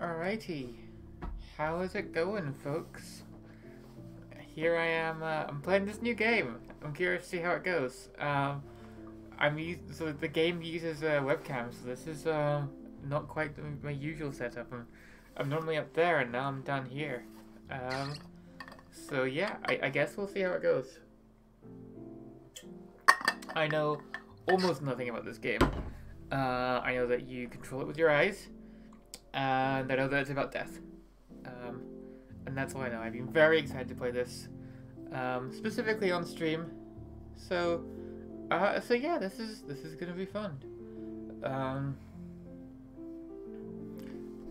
Alrighty, how is it going, folks? Here I am. Uh, I'm playing this new game. I'm curious to see how it goes. Um, I'm so the game uses uh, webcam, so this is uh, not quite my usual setup. I'm, I'm normally up there, and now I'm down here. Um, so yeah, I, I guess we'll see how it goes. I know almost nothing about this game. Uh, I know that you control it with your eyes, and I know that it's about death. Um, and that's all I know. I've been very excited to play this, um, specifically on stream. So, uh, so yeah, this is this is gonna be fun. Um,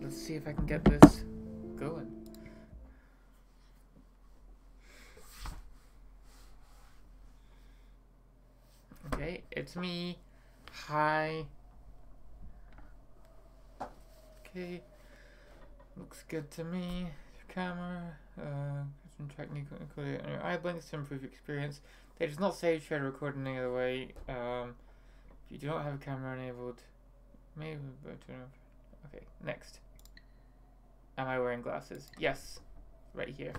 let's see if I can get this going. Okay, it's me. Hi. Okay. Looks good to me. Camera. Uh, some technique included on your eye blinks to improve experience. They does not say share recording any other way. Um, if you do not have a camera enabled, maybe but turn off. Okay, next. Am I wearing glasses? Yes, right here.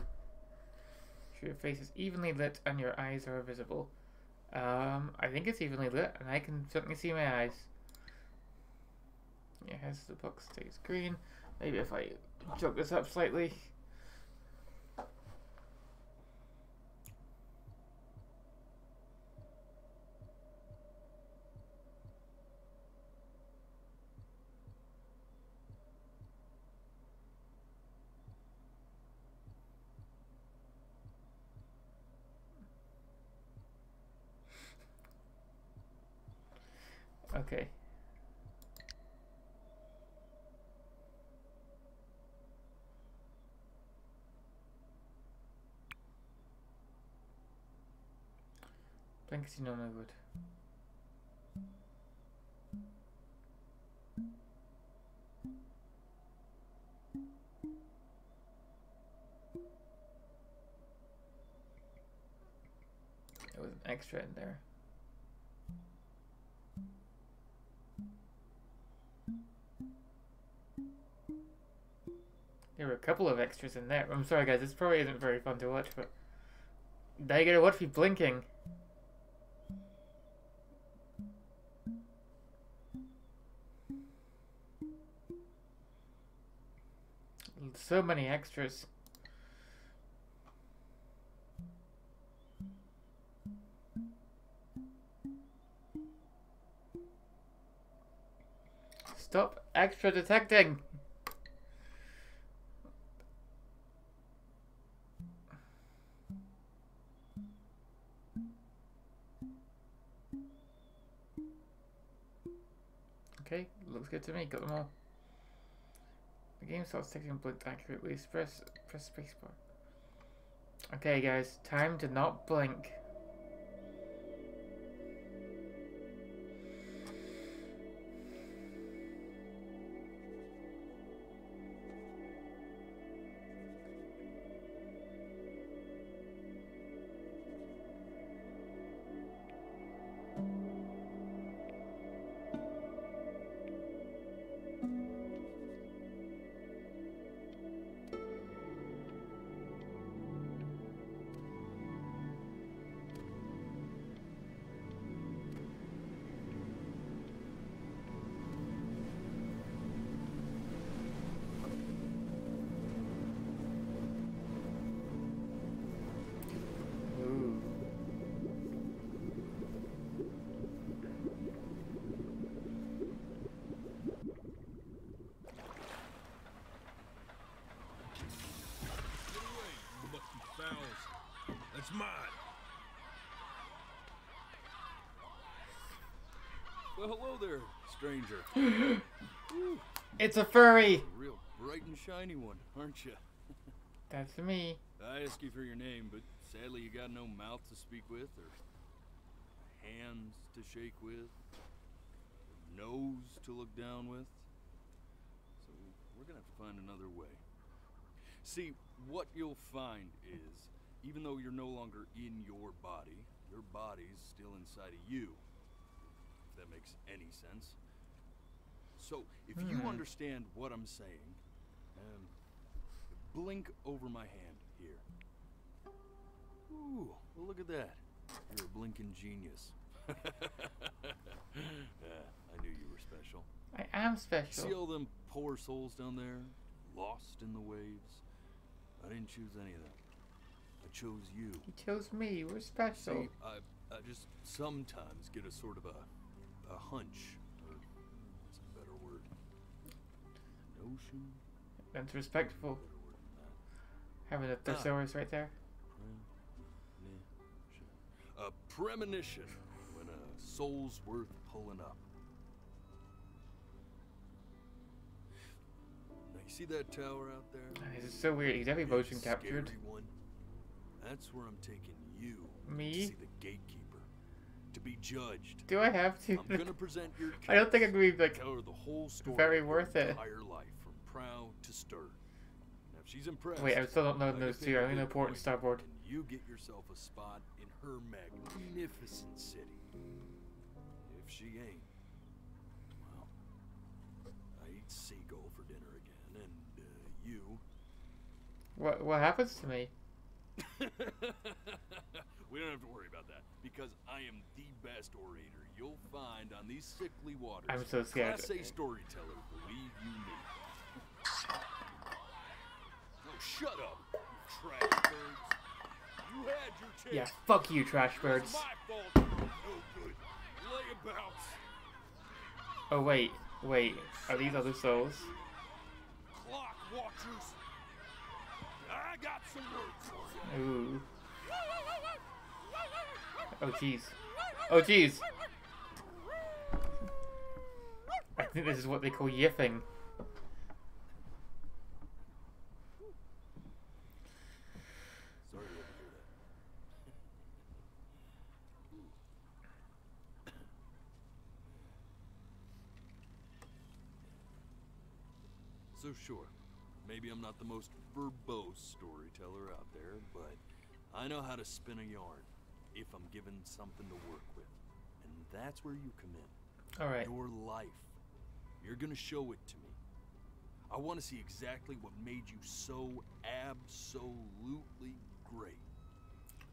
Sure, your face is evenly lit and your eyes are visible. Um, I think it's evenly lit, and I can certainly see my eyes. Yeah, as the box stays green. Maybe if I jog this up slightly. Okay. You normally. There was an extra in there. There were a couple of extras in there. I'm sorry, guys. This probably isn't very fun to watch, but now you gotta watch me blinking. So many extras. Stop extra detecting. Okay, looks good to me. Got them all. The game starts taking blink accurately. Press press spacebar. Okay, guys, time to not blink. There, stranger. It's a furry. a real bright and shiny one, aren't you? That's me. I ask you for your name, but sadly you got no mouth to speak with, or hands to shake with, or nose to look down with. So we're gonna have to find another way. See, what you'll find is, even though you're no longer in your body, your body's still inside of you. That makes any sense. So, if you Hmm. understand what I'm saying, blink over my hand here. Ooh, well, look at that. You're a blinking genius. yeah, I knew you were special. I am special. See all them poor souls down there, lost in the waves? I didn't choose any of them. I chose you. You chose me. We're special. See, I, I just sometimes get a sort of a, a hunch, or what's a better word? Notion? That's respectful. Better word than that. Having a Ah. right there. A premonition when a soul's worth pulling up. Now you see that tower out there? This is so weird. He's every Big, motion captured. One? That's where I'm taking you. To Me? see the gatekeeper. To be judged. Do I have to? I'm gonna present your I don't think I'm gonna be like. the whole story. very worth it. Entire life, from proud to stern. Now, if she's impressed. Wait, I still don't know those two. I only know port and starboard. And you get yourself a spot in her magnificent city. If she ain't, well, I eat seagull for dinner again, and uh, you. What what happens to me? we don't have to worry about that because I am the best orator you'll find on these sickly waters. I'm so scared. Class A storyteller, believe you me. Oh, shut up, you trash birds. You had your chance. Yeah, fuck you, trash birds. No. Oh wait, wait. Are these other souls? Clock watchers. I got some words for you. Ooh. Oh jeez. Oh jeez. I think this is what they call yiffing. So sure, maybe I'm not the most verbose storyteller out there, but I know how to spin a yarn if I'm given something to work with. And that's where you come in. Alright. Your life. You're gonna show it to me. I want to see exactly what made you so absolutely great.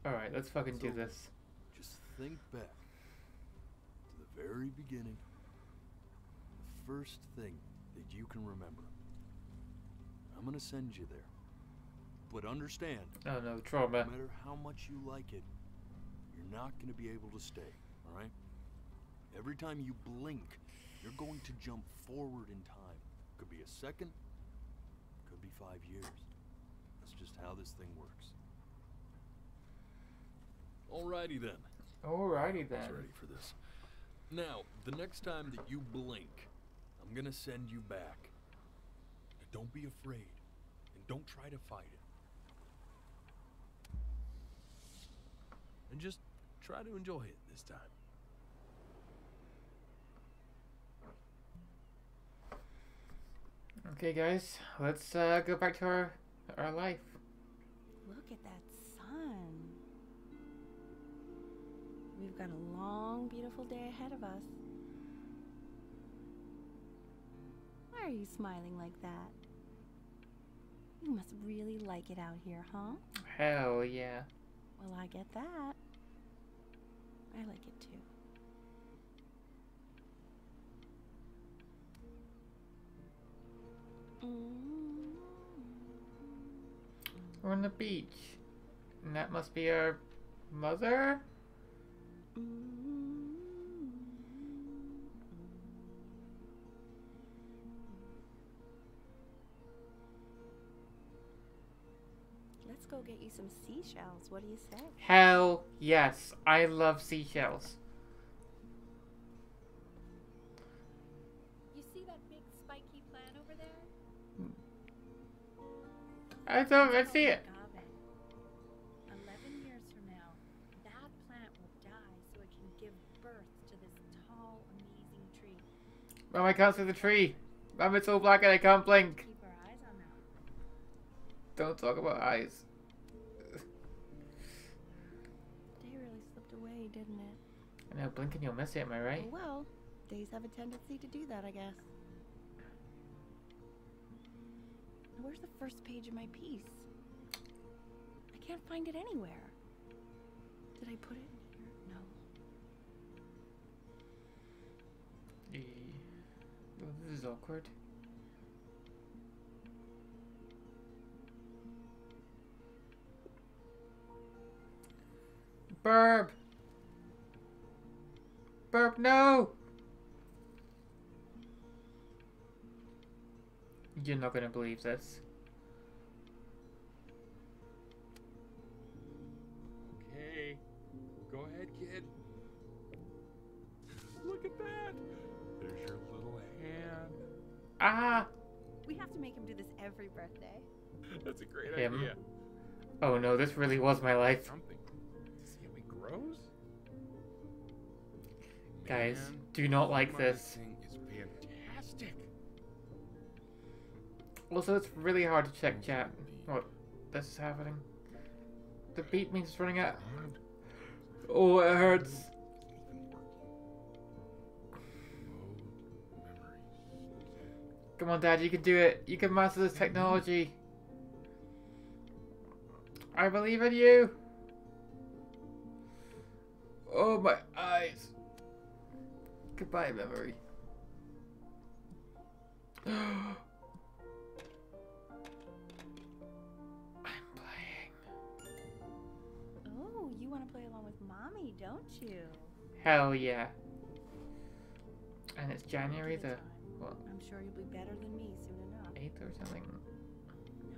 Alright, let's fucking do this. Just think back to the very beginning. The first thing that you can remember. I'm gonna send you there. But understand, Oh no, trauma. no matter how much you like it, not gonna be able to stay, alright? Every time you blink, you're going to jump forward in time. Could be a second, could be five years. That's just how this thing works. Alrighty then. Alrighty then. I ready for this. Now, the next time that you blink, I'm gonna send you back. Now, don't be afraid, and don't try to fight it. And just try to enjoy it this time. Okay guys, let's uh, go back to our our life. Look at that sun. We've got a long, beautiful day ahead of us. Why are you smiling like that? You must really like it out here, huh? Hell yeah. Well, I get that. I like it too. Mm. We're on the beach. And that must be our mother? Let's go get you some seashells. What do you say? Hell yes. I love seashells. You see that big spiky plant over there? I don't I see it. Agave. Eleven years from now, that plant will die so it can give birth to this tall, amazing tree. Mom, I can't see the tree. Mom, it's all black and I can't blink. Keep our eyes on that. Don't talk about eyes. Know, blink and you'll miss it, am I right? Oh well, days have a tendency to do that, I guess. where's the first page of my piece? I can't find it anywhere. Did I put it in here? No. Well, this is awkward. Burb! Burb, no! You're not gonna believe this. Okay. Go ahead, kid. Look at that. There's your little hand. Ah! We have to make him do this every birthday. That's a great Him. idea. Oh no, this really was my life. Something. Guys, do not like this. thing is fantastic. Also, it's really hard to check chat. What? This is happening. The beat means it's running out. Oh, it hurts. Isn't even working. Load memories. Come on, Dad, you can do it. You can master this technology. I believe in you. Oh, my eyes. Goodbye, memory. I'm playing. Oh, you want to play along with mommy, don't you? Hell yeah. And it's January the time. what, I'm sure you'll be better than me soon enough. 8th or something. Now,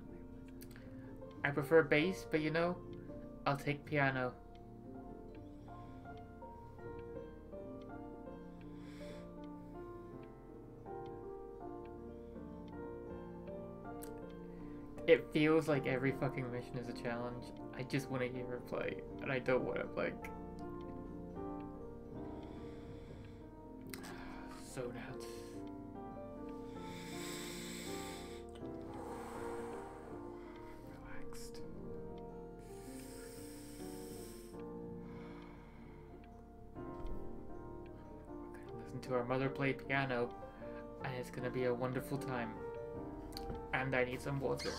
where was I? I prefer bass, but you know, I'll take piano. It feels like every fucking mission is a challenge. I just want to hear her play, and I don't want to like. so out. Relaxed. Listen to our mother play piano, and it's gonna be a wonderful time. And I need some water.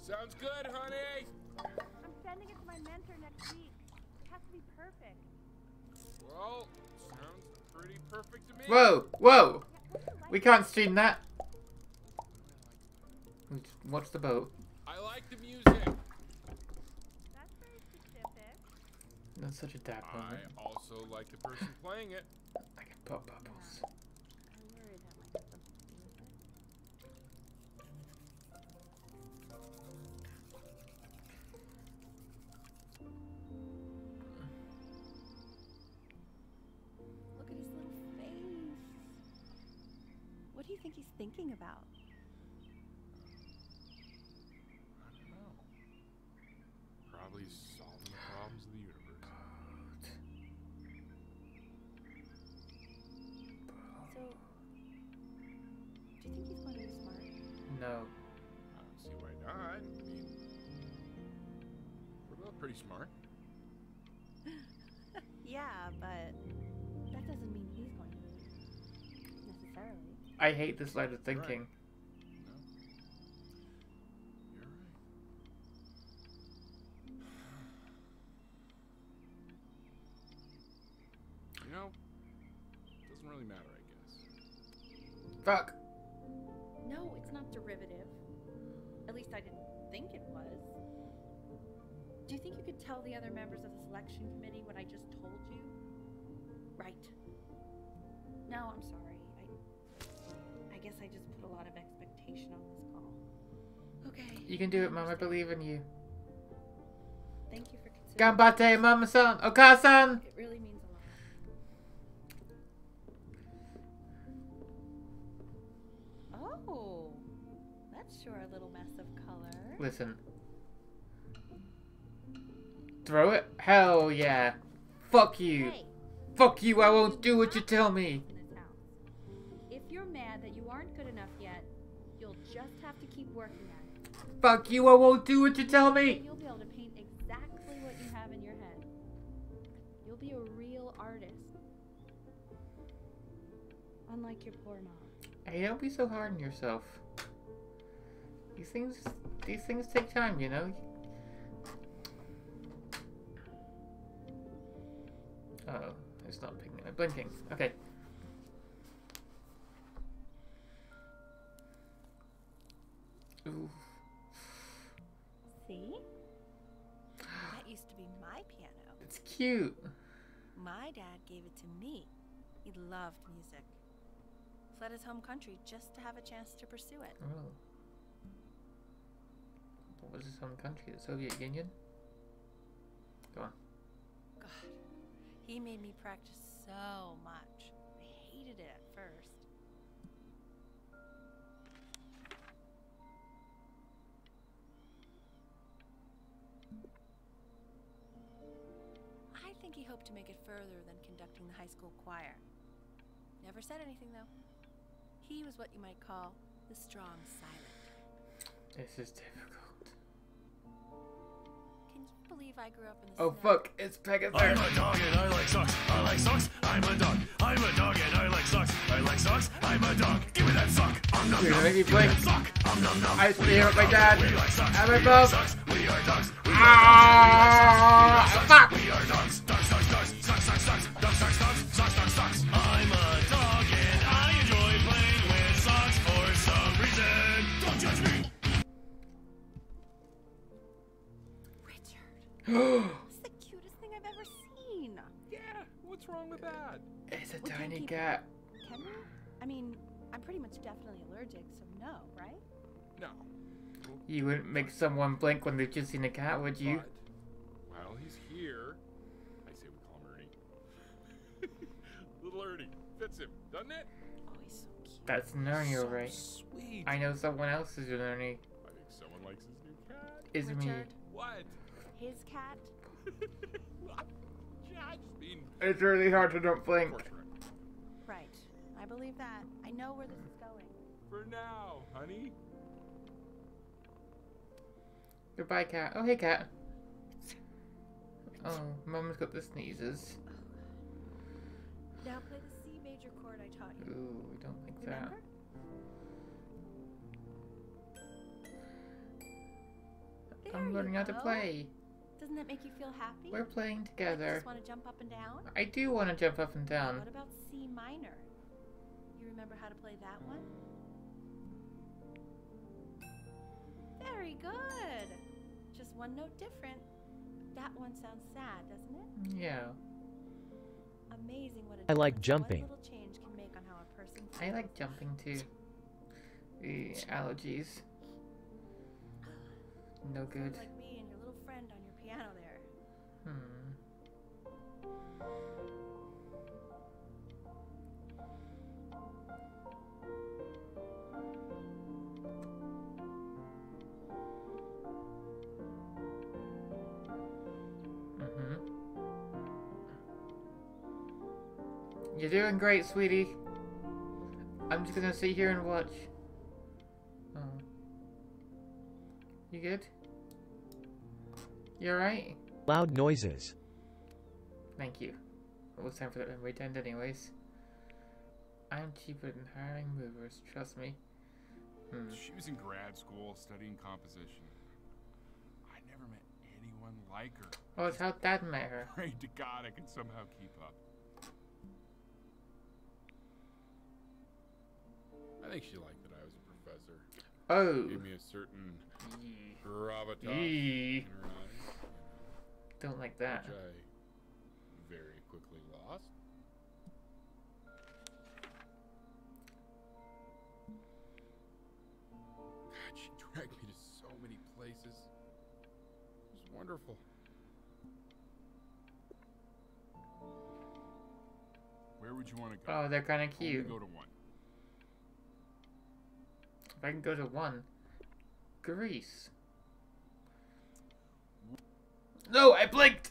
Sounds good, honey. I'm sending it to my mentor next week. It has to be perfect. Well, sounds pretty perfect to me. Whoa! Whoa! Yeah, don't you like We can't stream that. Watch the boat. I like the music. That's very specific. That's such a dad I moment. also like the person playing it. I can pop bubbles. I worry that might have something to do with it. Look at his little face. What do you think he's thinking about? I don't know. Probably solving the problems of the universe. So, do you think he's going to be smart? No. I don't see why not. I mean, we're both pretty smart. Yeah, but that doesn't mean he's going to be necessarily. I hate this line of thinking. You're right. You know, doesn't really matter, I guess. Fuck. Do you think you could tell the other members of the selection committee what I just told you? Right. No, I'm sorry. I I guess I just put a lot of expectation on this call. Okay. You can do it, Mom. I believe in you. Thank you for considering. Gambate, Mama-san. Oka-san. It really means a lot. Oh, that's sure a little mess of color. Listen. Throw it? Hell yeah. Fuck you. Hey, Fuck you. I won't do what you tell me. in this house. If you're mad that you aren't good enough yet, you'll just have to keep working at it. Fuck you, I won't do what you tell me! You'll be able to paint exactly what you have in your head. You'll be a real artist. Unlike your poor mom. Hey, don't be so hard on yourself. These things, these things take time, you know? Oh, it's not picking, uh, blinking. Okay. Ooh. See? That used to be my piano. It's cute. My dad gave it to me. He loved music. Fled his home country just to have a chance to pursue it. Oh. What was his home country? The Soviet Union? Go on. God, he made me practice so much. I hated it at first. I think he hoped to make it further than conducting the high school choir. Never said anything, though. He was what you might call the strong silent. This is difficult. Can you believe I grew up in the Oh snow? fuck, it's Pegasus. I'm a dog and I like socks. I like socks. I'm a dog. I'm a dog and I like socks. I like socks. I'm a dog. Give me that sock. Um nom You're gonna make me Give me blink. that sock. Nom nom. I We stay are with my dad. We like socks. I'm we a like socks. We are dogs. We are Ah, fuck! dogs. We are dogs. Dogs, dogs, dogs. Richard, it's the cutest thing I've ever seen. Yeah, what's wrong with that? It's a We tiny keep- cat. Can we? I mean, I'm pretty much definitely allergic, so no, right? No. You wouldn't make someone blink when they've just seen a cat, would you? But while he's here, I say we call him Ernie. Little Ernie fits him, doesn't it? Oh, he's so cute. That's Nernie, so alright. Sweet. I know someone else is an Ernie. I think someone likes his new cat. Is me. Richard, What? His cat. yeah, I just mean. It's really hard to not Of blink. right. Right. I believe that. I know where this is going. For now, honey. Goodbye, cat. Oh, hey, cat. Oh, Mum's got the sneezes. Now play the C major chord I taught you. Ooh, I don't like that. Remember? There I'm learning how to play. Doesn't that make you feel happy? We're playing You together. just want to jump up and down? I do want to jump up and down. What about C minor? You remember how to play that one? Very good. Just one note different. That one sounds sad, doesn't it? Yeah. Amazing what a I like jumping. One little change can make on how a person feels. I like jumping too. The allergies. No Sounds good. Hmm. You're doing great, sweetie. I'm just gonna sit here and watch. Oh. You good? You alright? Loud noises. Thank you. It was time for that memory to end anyways. I'm cheaper than hiring movers, trust me. Hmm. She was in grad school studying composition. I never met anyone like her. Oh, it's how Dad met her. Pray to God I can somehow keep up. I think she liked that I was a professor. Oh. Gave me a certain Yee. gravitas Yee. in her eyes, you know, Don't like that. which I very quickly lost. God, she dragged me to so many places. It was wonderful. Where would you want to go? Oh, they're kind of cute. Go to one. If I can go to one. Greece. No, I blinked!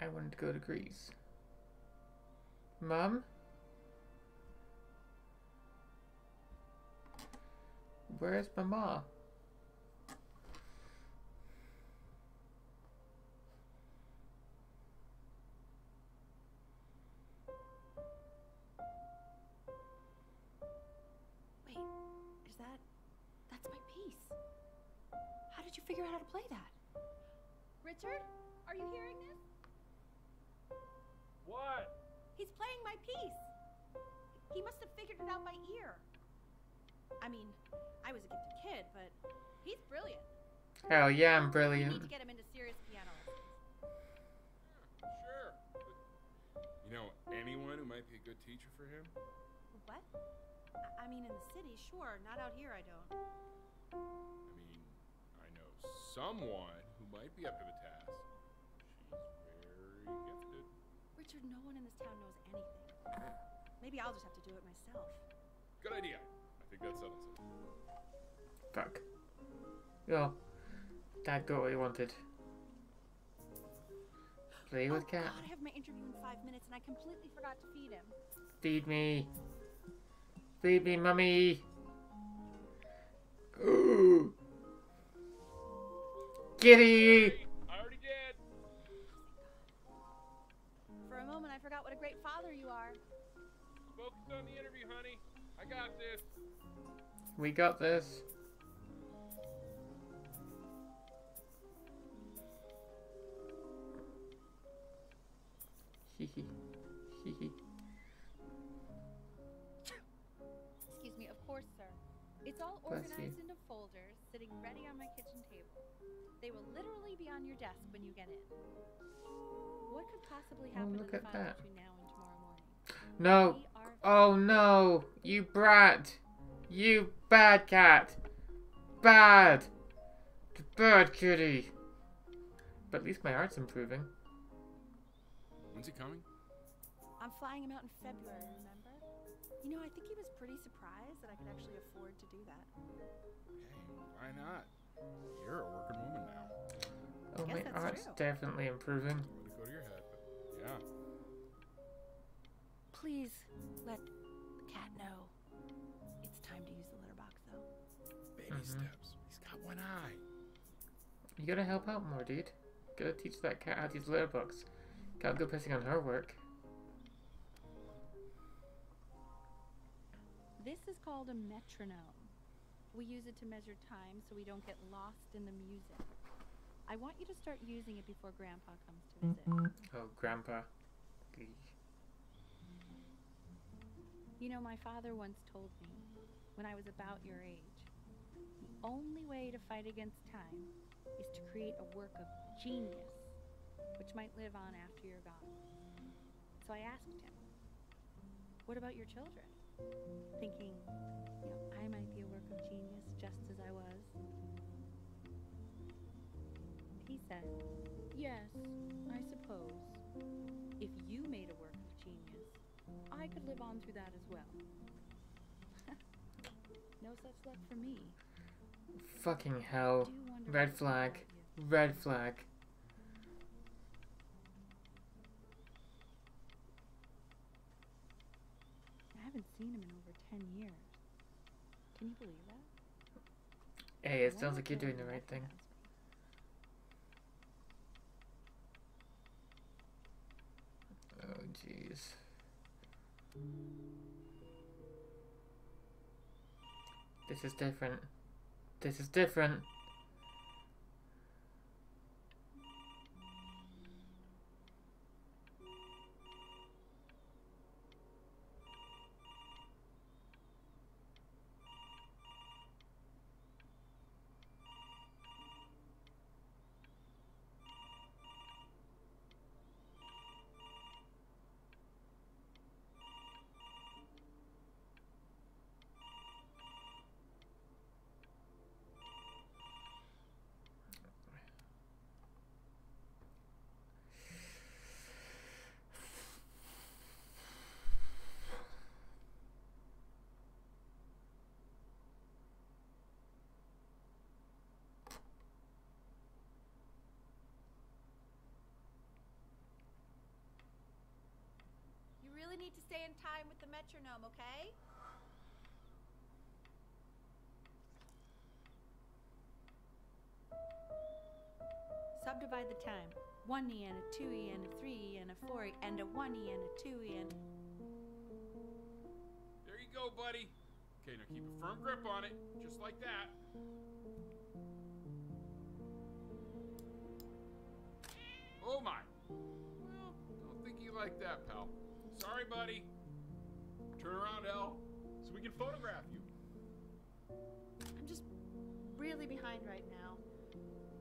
I wanted to go to Greece. Mum? Where's Mama? Figure out how to play that? Richard, are you hearing this? What? He's playing my piece. He must have figured it out by ear. I mean, I was a gifted kid, but he's brilliant. Hell yeah, I'm We need brilliant. to get him into serious piano. Sure. But, you know anyone who might be a good teacher for him? What? I- I mean, in the city, sure. Not out here, I don't. I mean, I know someone who might be up to the task. She's very gifted. Richard, no one in this town knows anything. Maybe I'll just have to do it myself. Good idea. I think that settles it. Fuck. Well, Dad got what he wanted. Play with oh, cat. God, I have my interview in five minutes and I completely forgot to feed him. Feed me. Feed me, mummy. Ooh. Kitty. I already did. For a moment, I forgot what a great father you are. Focus on the interview, honey. I got this. We got this. Excuse me, of course, sir. It's all organized into folders, sitting ready on my kitchen table. They will literally be on your desk when you get in. What could possibly oh, happen look in the at that. between now and tomorrow morning? No. Oh no. You brat. You bad cat. Bad. The Bad kitty. But at least my art's improving. When's he coming? I'm flying him out in February, remember? You know, I think he was pretty surprised that I could actually afford to do that. Hey, why not? You're a working woman now. Oh, Guess my that's art's true. definitely improving. Let it go to your head, but yeah. Please let the cat know. It's time to use the litter box, though. Baby Mhm. steps. He's got one eye. You gotta help out more, dude. Gotta teach that cat how to use litter box. Gotta go pissing on her work. This is called a metronome. We use it to measure time so we don't get lost in the music. I want you to start using it before Grandpa comes to visit. Oh, Grandpa. You know, my father once told me, when I was about your age, the only way to fight against time is to create a work of genius, which might live on after you're gone. So I asked him, What about your children? Thinking, you know, I might be a work of genius just as I was. He said, Yes, I suppose. If you made a work of genius, I could live on through that as well. no such luck for me. Fucking hell. Red flag. Red flag. I haven't seen him in over 10 years. Can you believe that? Hey, it sounds like you're doing the right thing. recognize me. Oh, jeez. This is different. This is different. Need to stay in time with the metronome, okay? Subdivide the time. One E and a two E and a three E and a four E and a one E and a two E and There you go, buddy. Okay, now keep a firm grip on it, just like that. Oh my. Well, don't think you like that, pal. Sorry, buddy. Turn around, L, so we can photograph you. I'm just really behind right now.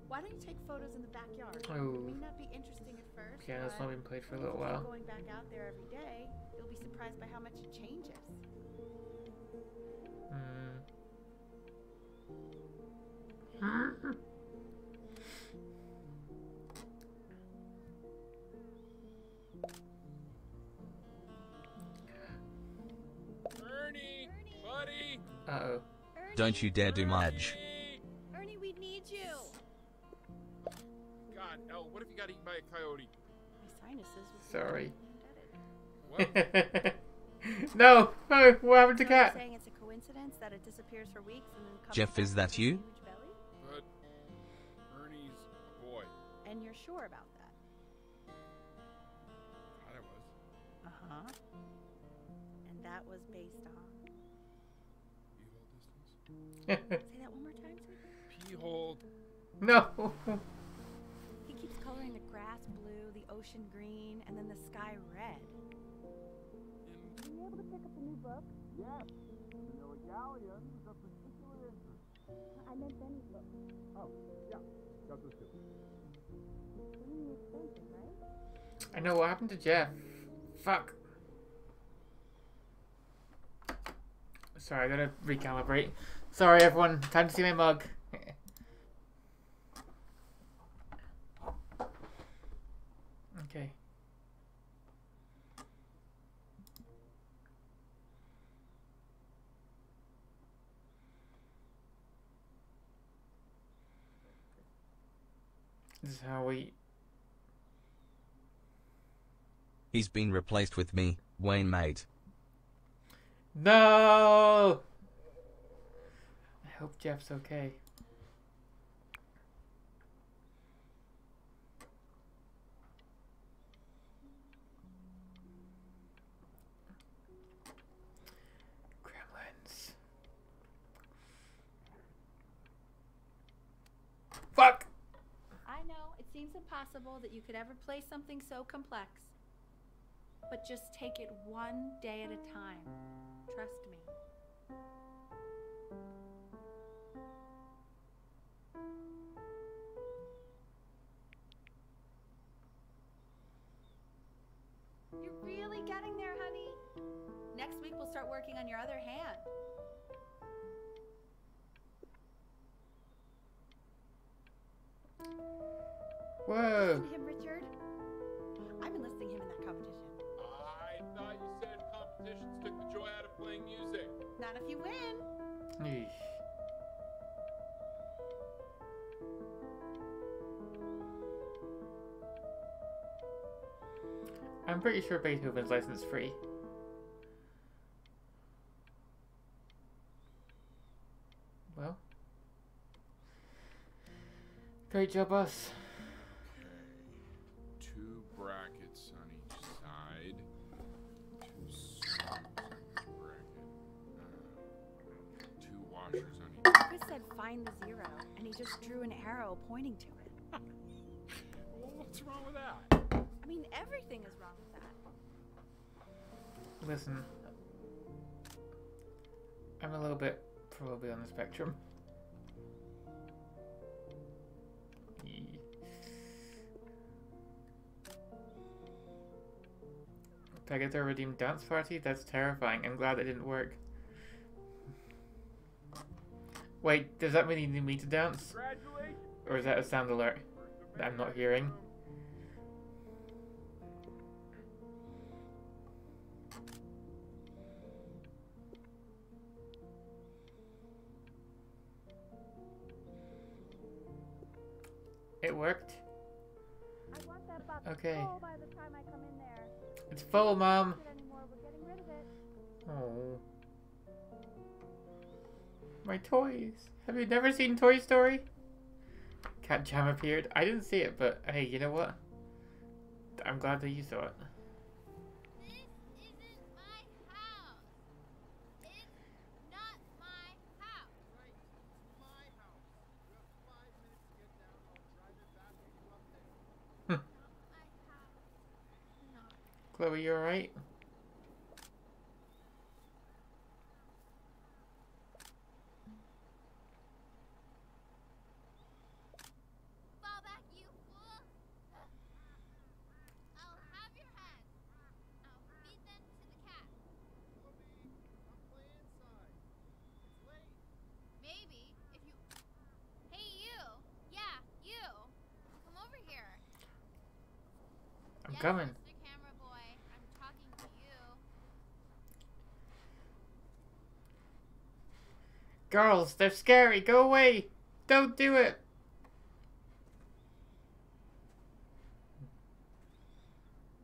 Why don't you take photos in the backyard? Oh. It may not be interesting at first. Piano's but not been played for a little you keep while. Going back out there every day, you'll be surprised by how much it changes. Buddy. Uh oh. Don't you dare do much. Ernie! Ernie, we need you. God, L, what if you got eaten by a coyote? My sinuses. would Sorry. no! No! What happened to So you're Cat? saying it's a coincidence that it disappears for weeks and then comes Jeff, is that you? but Ernie's a boy. And you're sure about Pee hole. no! He keeps coloring the grass blue, the ocean green, and then the sky red. In Were you able to pick up the new book? Yes. The Illegalian is of particular interest. I meant Benny's book. Oh, yeah. Got this too. Really expensive, right? I know what happened to Jeff. Fuck. Sorry, I gotta recalibrate. Sorry, everyone. Time to see my mug. okay. This is how we. He's been replaced with me, Wayne Mate. No! Hope Jeff's okay. Gremlins. Fuck! I know, it seems impossible that you could ever play something so complex. But just take it one day at a time. Trust me. You're really getting there, honey. Next week, we'll start working on your other hand. Whoa! Listen to him, Richard. I'm enlisting him in that competition. I thought you said competitions took the joy out of playing music. Not if you win. I'm pretty sure Beethoven's license free. Well. Great job, us. Okay. Two brackets on each side. Two slugs on each bracket. Uh, two washers on each. Chris said find the zero, and he just drew an arrow pointing to it. Well, what's wrong with that? I mean, everything is wrong with that. Listen. I'm a little bit probably on the spectrum. Pegator Redeemed Dance Party? That's terrifying. I'm glad it didn't work. Wait, does that mean you need me to dance? Or is that a sound alert that I'm not hearing? worked. okay. It's full, Mom. It oh. My toys. Have you never seen Toy Story? Cat Jam appeared. I didn't see it, but hey, you know what? I'm glad that you saw it. Chloe, you alright? Fall back, you fool. I'll have your head. I'll feed them to the cat. Chloe, come play inside. It's late. Maybe if you. Hey, you. Yeah, you. Come over here. I'm yes, coming. Mr. Camera Boy. I'm talking to you. Girls, they're scary. Go away. Don't do it.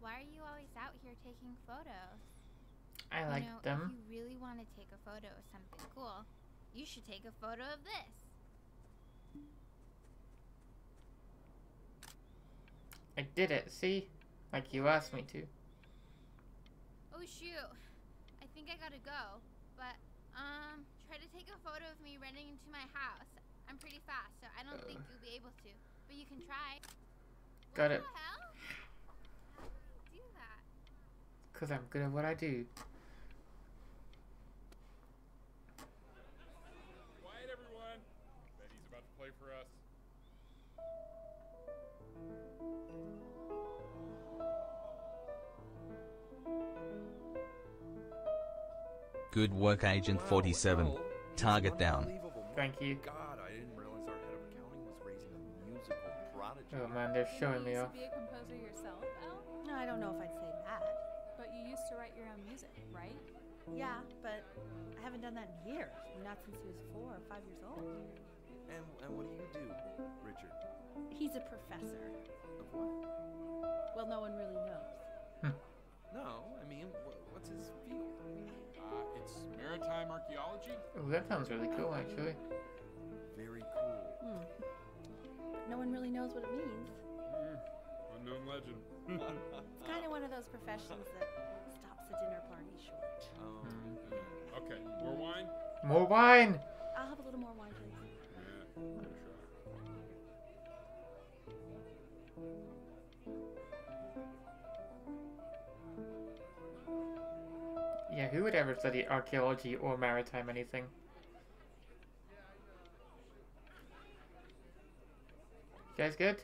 Why are you always out here taking photos? I you like know, them. If you really want to take a photo of something cool, you should take a photo of this. I did it, see? Like you asked me to. Oh shoot. I think I gotta go. But um take a photo of me running into my house. I'm pretty fast, so I don't think uh. you'll be able to. But you can try. Got what it. the hell? How would you do that? Because I'm good at what I do. Quiet, everyone. Betty's about to play for us. Good work, Agent 47. Well, Target down. Thank you. God, I didn't realize our head of accounting was raising a musical prodigy. Oh man, they're showing me off. to be a composer yourself, Elle? No, I don't know if I'd say that. But you used to write your own music, right? Yeah, but I haven't done that in years. Not since he was four or five years old. And, and what do you do, Richard? He's a professor. Of what? Well, no one really knows. Hmm. No, I mean, wha- what's his field? Uh, it's maritime archaeology. Oh, that sounds really cool, actually. Very cool. Hmm. But no one really knows what it means. Hmm, unknown legend. It's kind of one of those professions that stops a dinner party short. Um, okay, more wine? More wine! I'll have a little more wine, who would ever study archaeology or maritime anything? You guys good?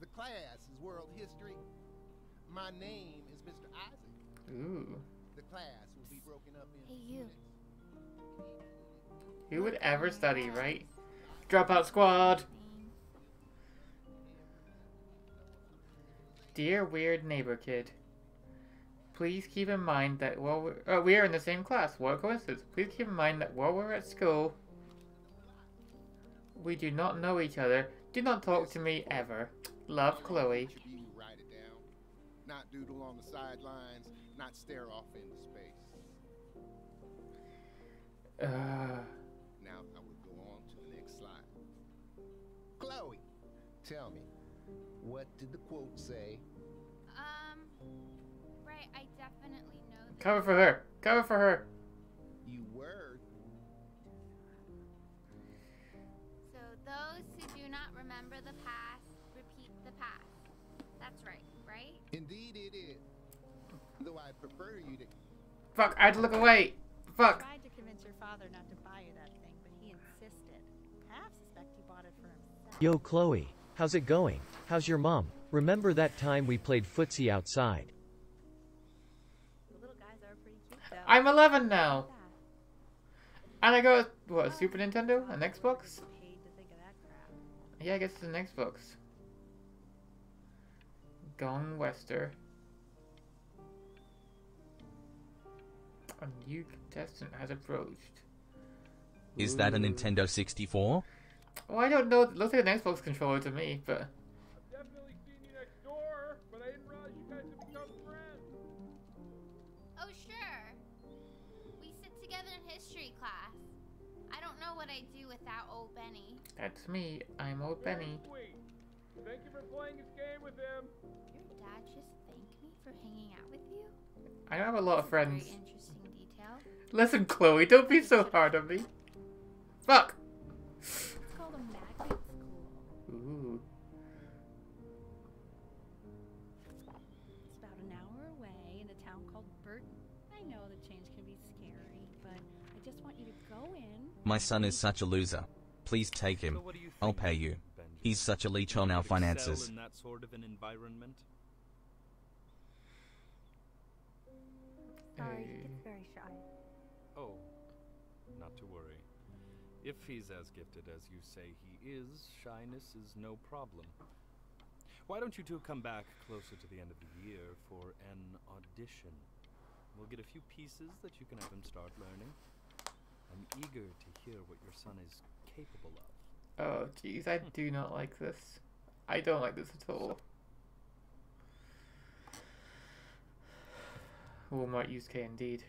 The class is world history. My name is Mr. Isaac. Ooh. The class will be broken up into Hey, you. Who would ever study, right? Dropout squad! Dear weird neighbor kid, please keep in mind that while we're, oh, we are in the same class. What a coincidence. Please keep in mind that while we're at school, we do not know each other. Do not talk to me ever. Love, Chloe. Write it down. Not doodle on the sidelines. Not stare off into space. Uh, Now I will go on to the next slide. Chloe, tell me, what did the quote say? Cover for her. Cover for her. You were So those who do not remember the past, repeat the past. That's right, right? Indeed, it is. Though I prefer you to. Fuck, I had to look away. Fuck. Tried to convince your father not to buy you that thing, but he insisted. Half suspect he bought it for himself. Yo, Chloe, how's it going? How's your mom? Remember that time we played footsie outside? I'm 11 now. And I got, what, a Super Nintendo? An Xbox? Paid to think of that crap. Yeah, I guess it's an Xbox. Gone Wester. A new contestant has approached. Is that a Nintendo 64? Well, I don't know. It looks like an Xbox controller to me, but what I'd do without old Benny. That's me. I'm old Benny. Sweet. Thank you for playing his game with him. Your dad just thanked me for hanging out with you? I have a lot of That's a friends. Very interesting detail. Listen, Chloe, don't be so hard on me. Fuck. It's called a magnet My son is such a loser. Please take him. So what I'll pay you. Benji? He's such a leech on our finances. in that sort of an environment? Sorry, he gets very shy. Oh, not to worry. If he's as gifted as you say he is, shyness is no problem. Why don't you two come back closer to the end of the year for an audition? We'll get a few pieces that you can have him start learning. I'm eager to hear what your son is capable of. Oh, jeez, I do not like this. I don't like this at all. Walmart use K indeed.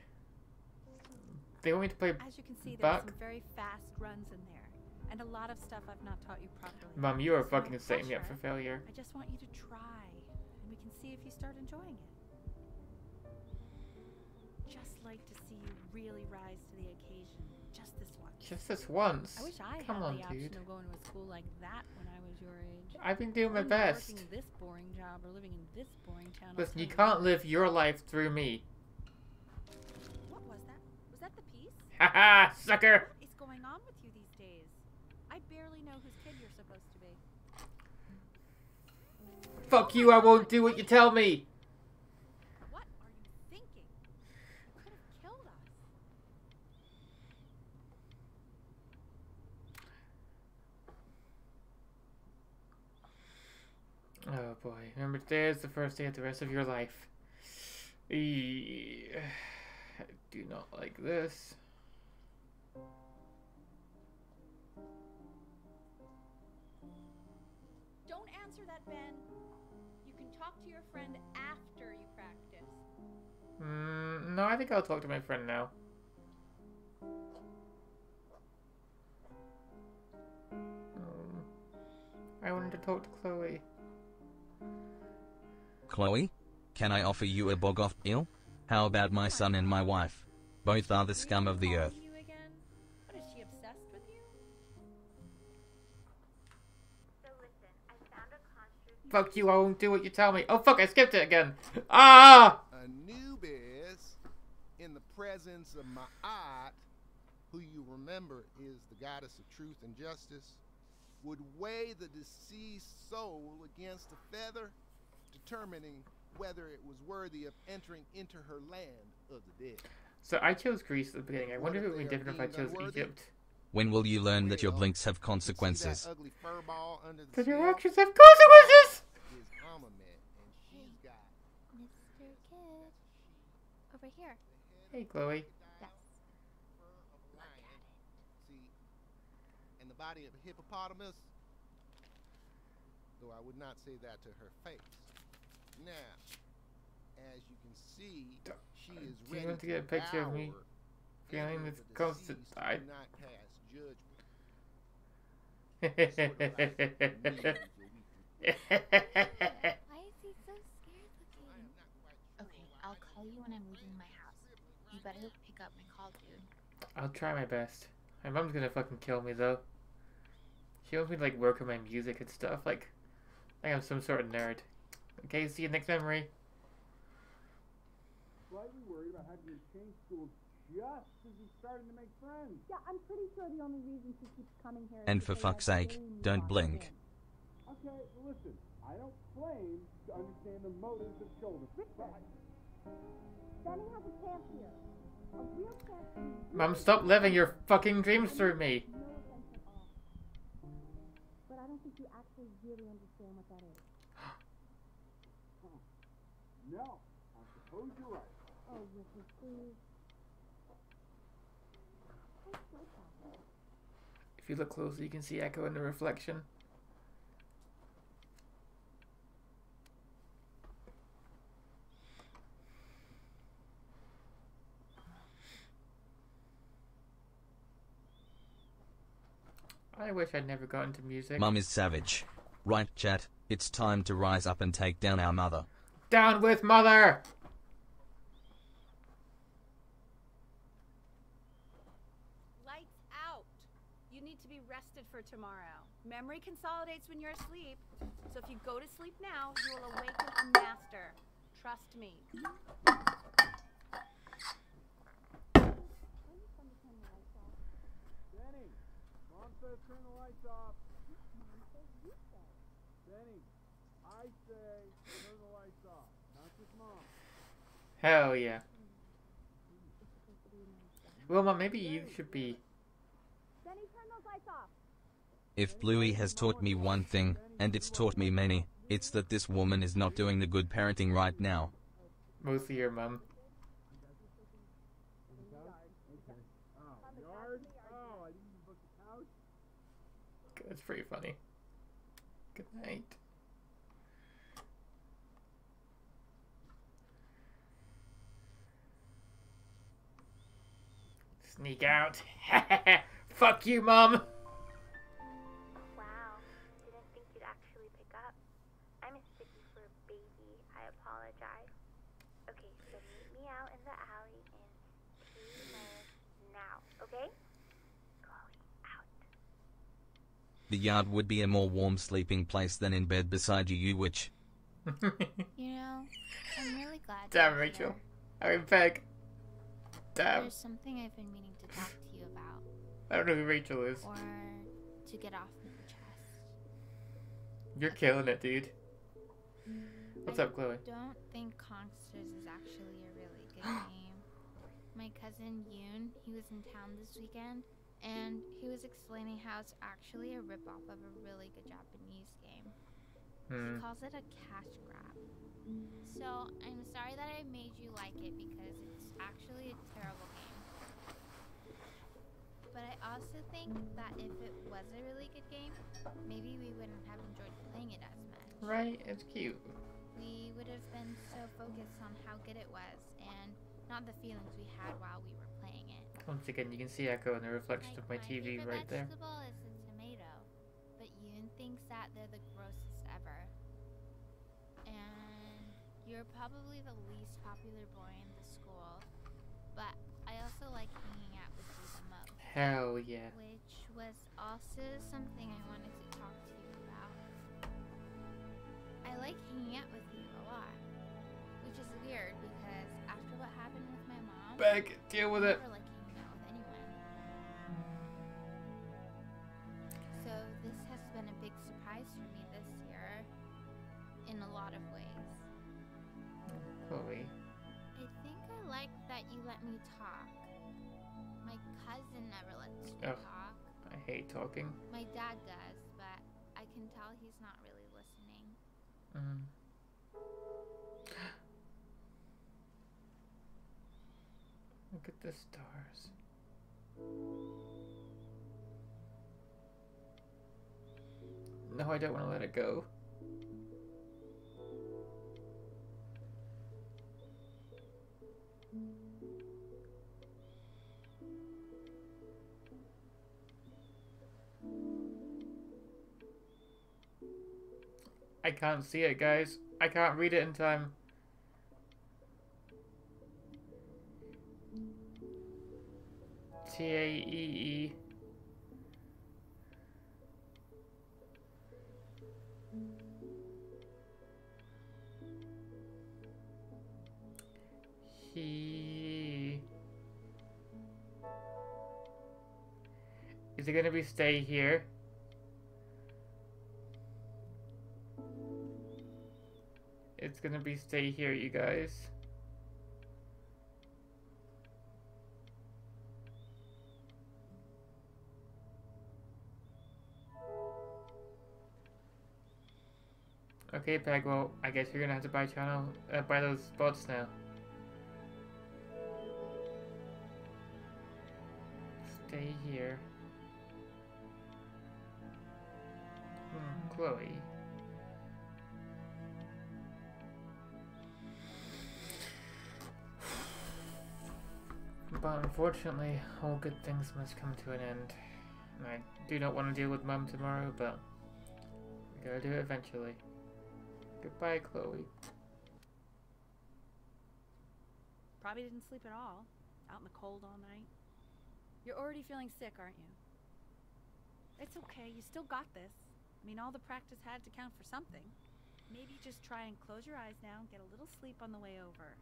They want me to play. As you can see, there's Back. some very fast runs in there, and a lot of stuff I've not taught you properly. Mom, you are There's no fucking setting me up for failure. I just want you to try, and we can see if you start enjoying it. Just like to see you really rise to the occasion, just this once. Just this once. I wish I Come had on, the option dude. of going to a school like that when I was your age. I've been doing my best. Working this boring job or living in this boring town. Listen, you can't live your life through me. What was that? Was that the piece? Haha, sucker! What is going on with you these days? I barely know whose kid you're supposed to be. Fuck you, I won't do what you tell me! What are you thinking? You could have killed us. Oh boy, remember today is the first day of the rest of your life. I do not like this. Don't answer that, Ben. You can talk to your friend after you practice. Mm, no, I think I'll talk to my friend now. Um, I wanted to talk to Chloe. Chloe? Can I offer you a bog off deal? How about my son and my wife? Both are the scum of the earth. You again? What is she obsessed with you? Fuck you, I won't do what you tell me. Oh fuck, I skipped it again. Ah! Anubis, in the presence of Ma'at, who you remember is the goddess of truth and justice, would weigh the deceased soul against a feather, determining whether it was worthy of entering into her land of the dead. So I chose Greece at the beginning. I wonder if it would be different if I chose unworthy? Egypt. When will you learn that your blinks have consequences? that ugly furball under the Does your actions have consequences? Is Amamet, and she's got Mr. Kid. Over here. Hey, Chloe. Yes. fur of a lion. See, and the body of a hippopotamus. Though I would not say that to her face. Now, as you can see, she is Do you ready to get a picture of me feeling any of this the constant- deceased who I- do not pass judgment. Why is he so scared looking? Okay, I'll call you when I'm leaving my house. You better pick up my call, dude. I'll try my best. My mom's gonna fucking kill me though. She wants me to like work on my music and stuff. Like, like I'm some sort of nerd. Okay, see you next memory. Slightly worried about having to change schools just as he's starting to make friends. Yeah, I'm pretty sure the only reason she keeps coming here is And because for fuck's sake, don't blink. in. Okay, listen. I don't claim to understand the motives of children. But Benny has a chance here. A real chance Mom, stop living your fucking dreams through me. No offense at all. But I don't think you actually really understand If you look closely, you can see Echo in the reflection. I wish I'd never got into music. Mum is savage. Right, chat. It's time to rise up and take down our mother. Down with mother! For tomorrow. Memory consolidates when you're asleep. So if you go to sleep now, you will awaken a master. Trust me. Benny, Mom says turn the lights off. Benny, I say turn the lights off. Not just Mom. Hell yeah. Wilma, maybe you should be. Benny, turn those lights off. If Bluey has taught me one thing, and it's taught me many, it's that this woman is not doing the good parenting right now. Mostly your couch. That's pretty funny. Good night. Sneak out. Fuck you, mum. The yard would be a more warm sleeping place than in bed beside you, you witch. You know, I'm really glad. Damn, Rachel. here. I mean, Peg. Damn. There's something I've been meaning to talk to you about, I don't know who Rachel is. or to get off my chest. You're killing it, dude. Mm, What's up, Chloe? I Don't think Conksters is actually a really good game. My cousin Yoon, he was in town this weekend, and he was explaining how it's actually a ripoff of a really good Japanese game. Hmm. He calls it a cash grab. So I'm sorry that I made you like it because it's actually a terrible game. But I also think that if it was a really good game, maybe we wouldn't have enjoyed playing it as much. Right? It's cute. We would have been so focused on how good it was and not the feelings we had while we were. Once again, you can see Echo in the reflection of my TV right there. vegetable is the tomato, but Yoon thinks that they're the grossest ever. And you're probably the least popular boy in the school, but I also like hanging out with you the most. Hell yeah. Which was also something I wanted to talk to you about. I like hanging out with you a lot, which is weird because after what happened with my mom, Beg, deal with it. never like me talk. My cousin never lets me Ugh. talk. I hate talking. My dad does, but I can tell he's not really listening. Mm. Look at the stars. No, I don't want to let it go. I can't see it, guys. I can't read it in time. T A E E. He. Is it gonna be stay here? It's gonna be stay here, you guys. Okay, Peg, well, I guess you're gonna have to buy channel, uh, buy those spots now. Stay here. Hmm, Chloe. But unfortunately, all good things must come to an end. And I do not want to deal with Mum tomorrow, but I gotta do it eventually. Goodbye, Chloe. Probably didn't sleep at all. Out in the cold all night. You're already feeling sick, aren't you? It's okay. You still got this. I mean, all the practice had to count for something. Maybe just try and close your eyes now and get a little sleep on the way over.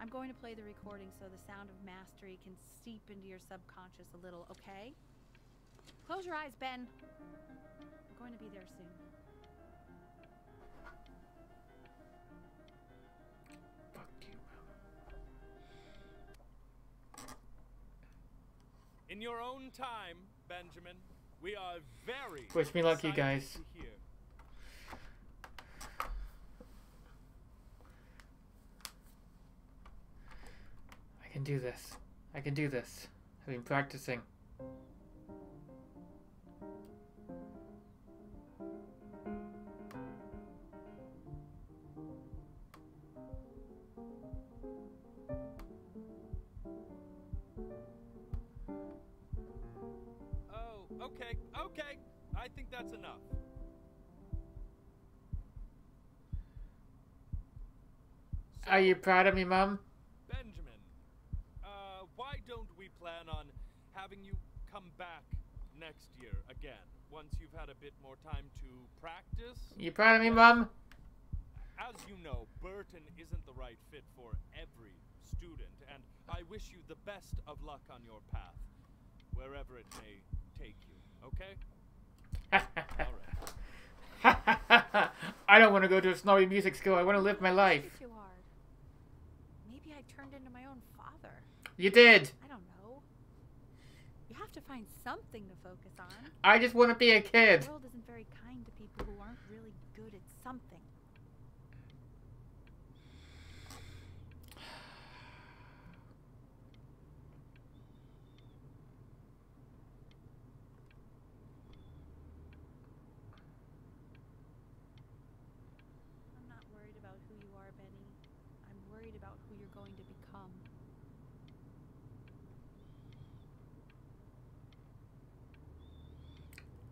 I'm going to play the recording so the sound of mastery can seep into your subconscious a little, okay? Close your eyes, Ben. We're going to be there soon. In your own time, Benjamin, we are very Wish me luck, you guys. to I can do this. I can do this. I've been practicing. Oh, okay, okay. I think that's enough. Are you proud of me, Mum? Benjamin, uh, why don't we plan on having you come back next year again, once you've had a bit more time to practice? You proud of me, Mum? As you know, Burton isn't the right fit for every student, and I wish you the best of luck on your path, wherever it may take you, okay? Alright. I don't want to go to a snobby music school. I want to live my life. Maybe I turned into my own father. You did. I don't know. You have to find something to focus on. I just want to be a kid. The world isn't very kind to people who aren't really good at something. I'm not worried about who you are, Benny. I'm worried about who you're going to become.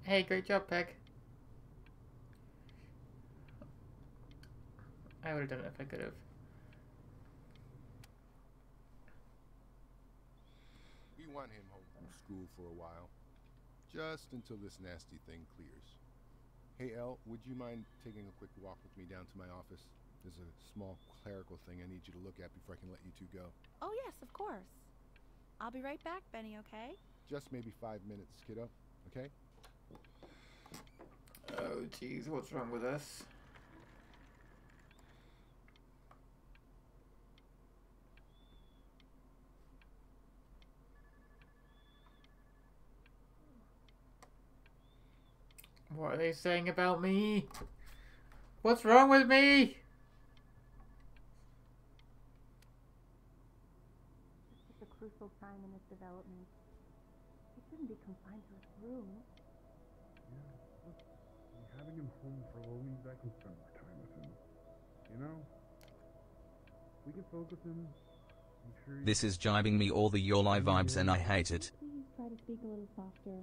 Hey, great job, Peg. I would have done it if I could have. We want him home from school for a while. Just until this nasty thing clears. Hey, El, would you mind taking a quick walk with me down to my office? There's a small clerical thing I need you to look at before I can let you two go. Oh, yes, of course. I'll be right back, Benny, okay? Just maybe five minutes, kiddo. Okay? Oh, jeez, what's wrong with us? What are they saying about me? What's wrong with me? It's a crucial time in his development. He shouldn't be confined to his room. Having him home for a little means I can spend more time with him. You know? We can focus him. Sure This is jibing me all the YOLI vibes and I hate it. Please try to speak a little softer.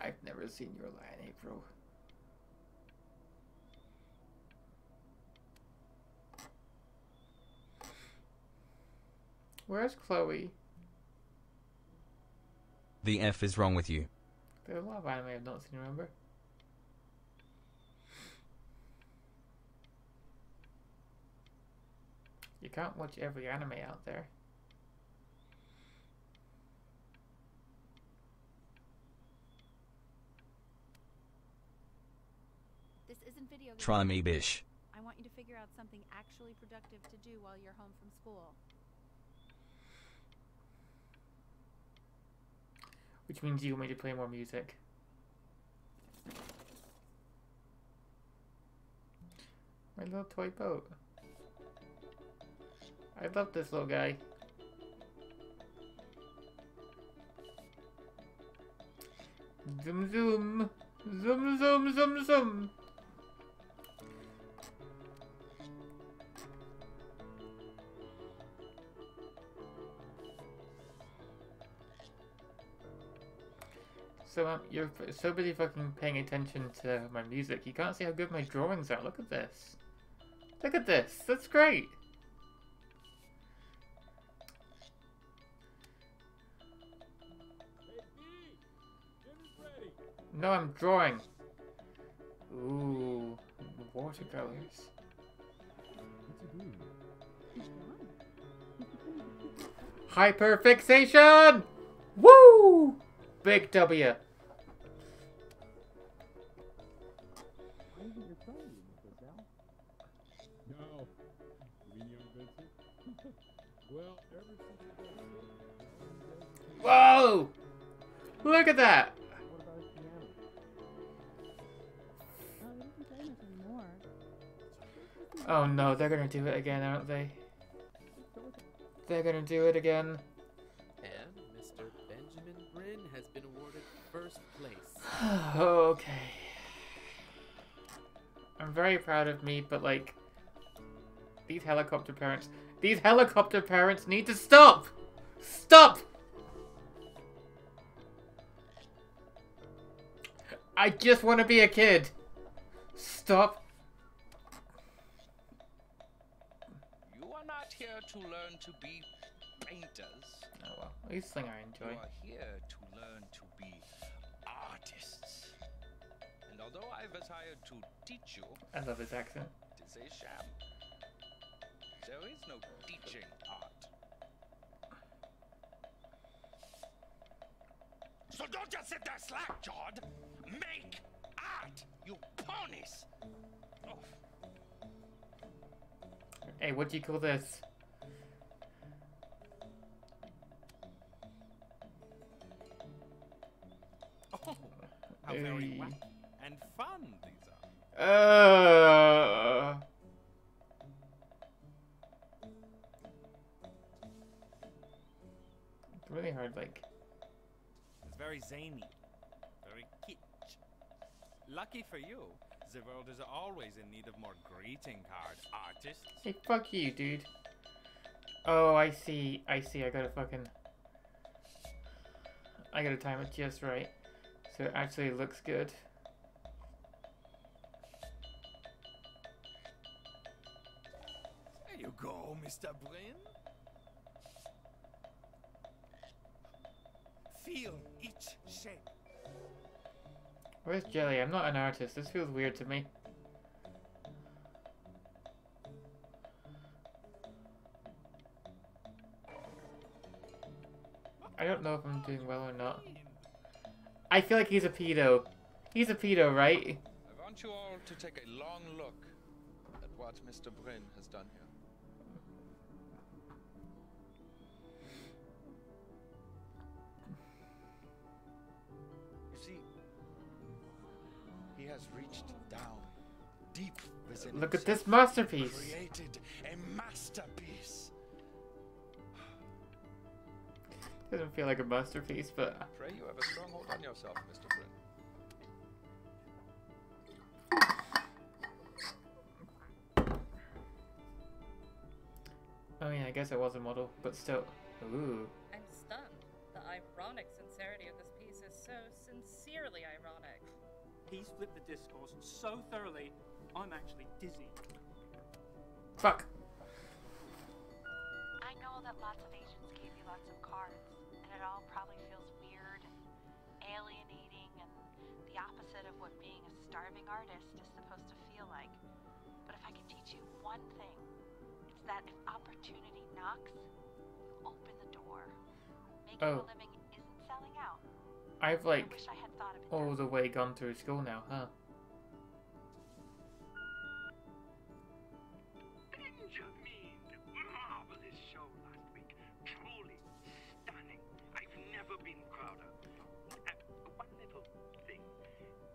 I've never seen your line, April. Where's Chloe? The F is wrong with you. There's a lot of anime I've not seen, remember? You can't watch every anime out there. This isn't video game. Try me, bish. I want you to figure out something actually productive to do while you're home from school. Which means you want me to play more music. My little toy boat. I love this little guy. Zoom zoom. Zoom zoom zoom zoom. So um, you're so busy fucking paying attention to my music, you can't see how good my drawings are. Look at this. Look at this. That's great. No, I'm drawing. Ooh, watercolors. Hyperfixation! Woo! Big W. Whoa! Look at that! Oh no, they're gonna do it again, aren't they? They're gonna do it again. And Mr. Benjamin Bryn has been awarded first place. okay. I'm very proud of me, but like, these helicopter parents, these helicopter parents need to stop! Stop! I just want to be a kid. Stop. You are not here to learn to be painters. Oh well, at least thing I enjoy. You are here to learn to be artists. And although I was hired to teach you, I love his accent. it is a sham. There is no teaching art. So don't just sit there slack-jawed. Make art, you ponies. Oh, Hey, what do you call this? Oh, how very Hey. wet and fun these are. Uh. Really hard, like. It's very zany, very kitsch. Lucky for you, the world is always in need of more greeting card artists. Hey, fuck you, dude. Oh, I see. I see. I gotta fucking. I gotta time it just right. So it actually looks good. There you go, Mr. Bryn. Feel each shape. Where's Jelly? I'm not an artist. This feels weird to me. I don't know if I'm doing well or not. I feel like he's a pedo. He's a pedo, right? I want you all to take a long look at what Mr. Bryn has done here. Has reached down deep within Look at this masterpiece. Created a masterpiece. Doesn't feel like a masterpiece, but I Pray you have a strong hold on yourself, Mr. Bryn. I mean, I guess it was a model, but still. Ooh. I'm stunned. The ironic sincerity of this piece is so sincerely ironic. He's flipped the discourse so thoroughly, I'm actually dizzy. Fuck. I know that lots of agents gave you lots of cards, and it all probably feels weird and alienating and the opposite of what being a starving artist is supposed to feel like. But if I could teach you one thing, it's that if opportunity knocks, you open the door. Making Oh. a living isn't selling out. I've like wish I had thought of it all the way gone through school now, huh? Benjamin! Marvelous show last week. Truly stunning. I've never been prouder. And one little thing.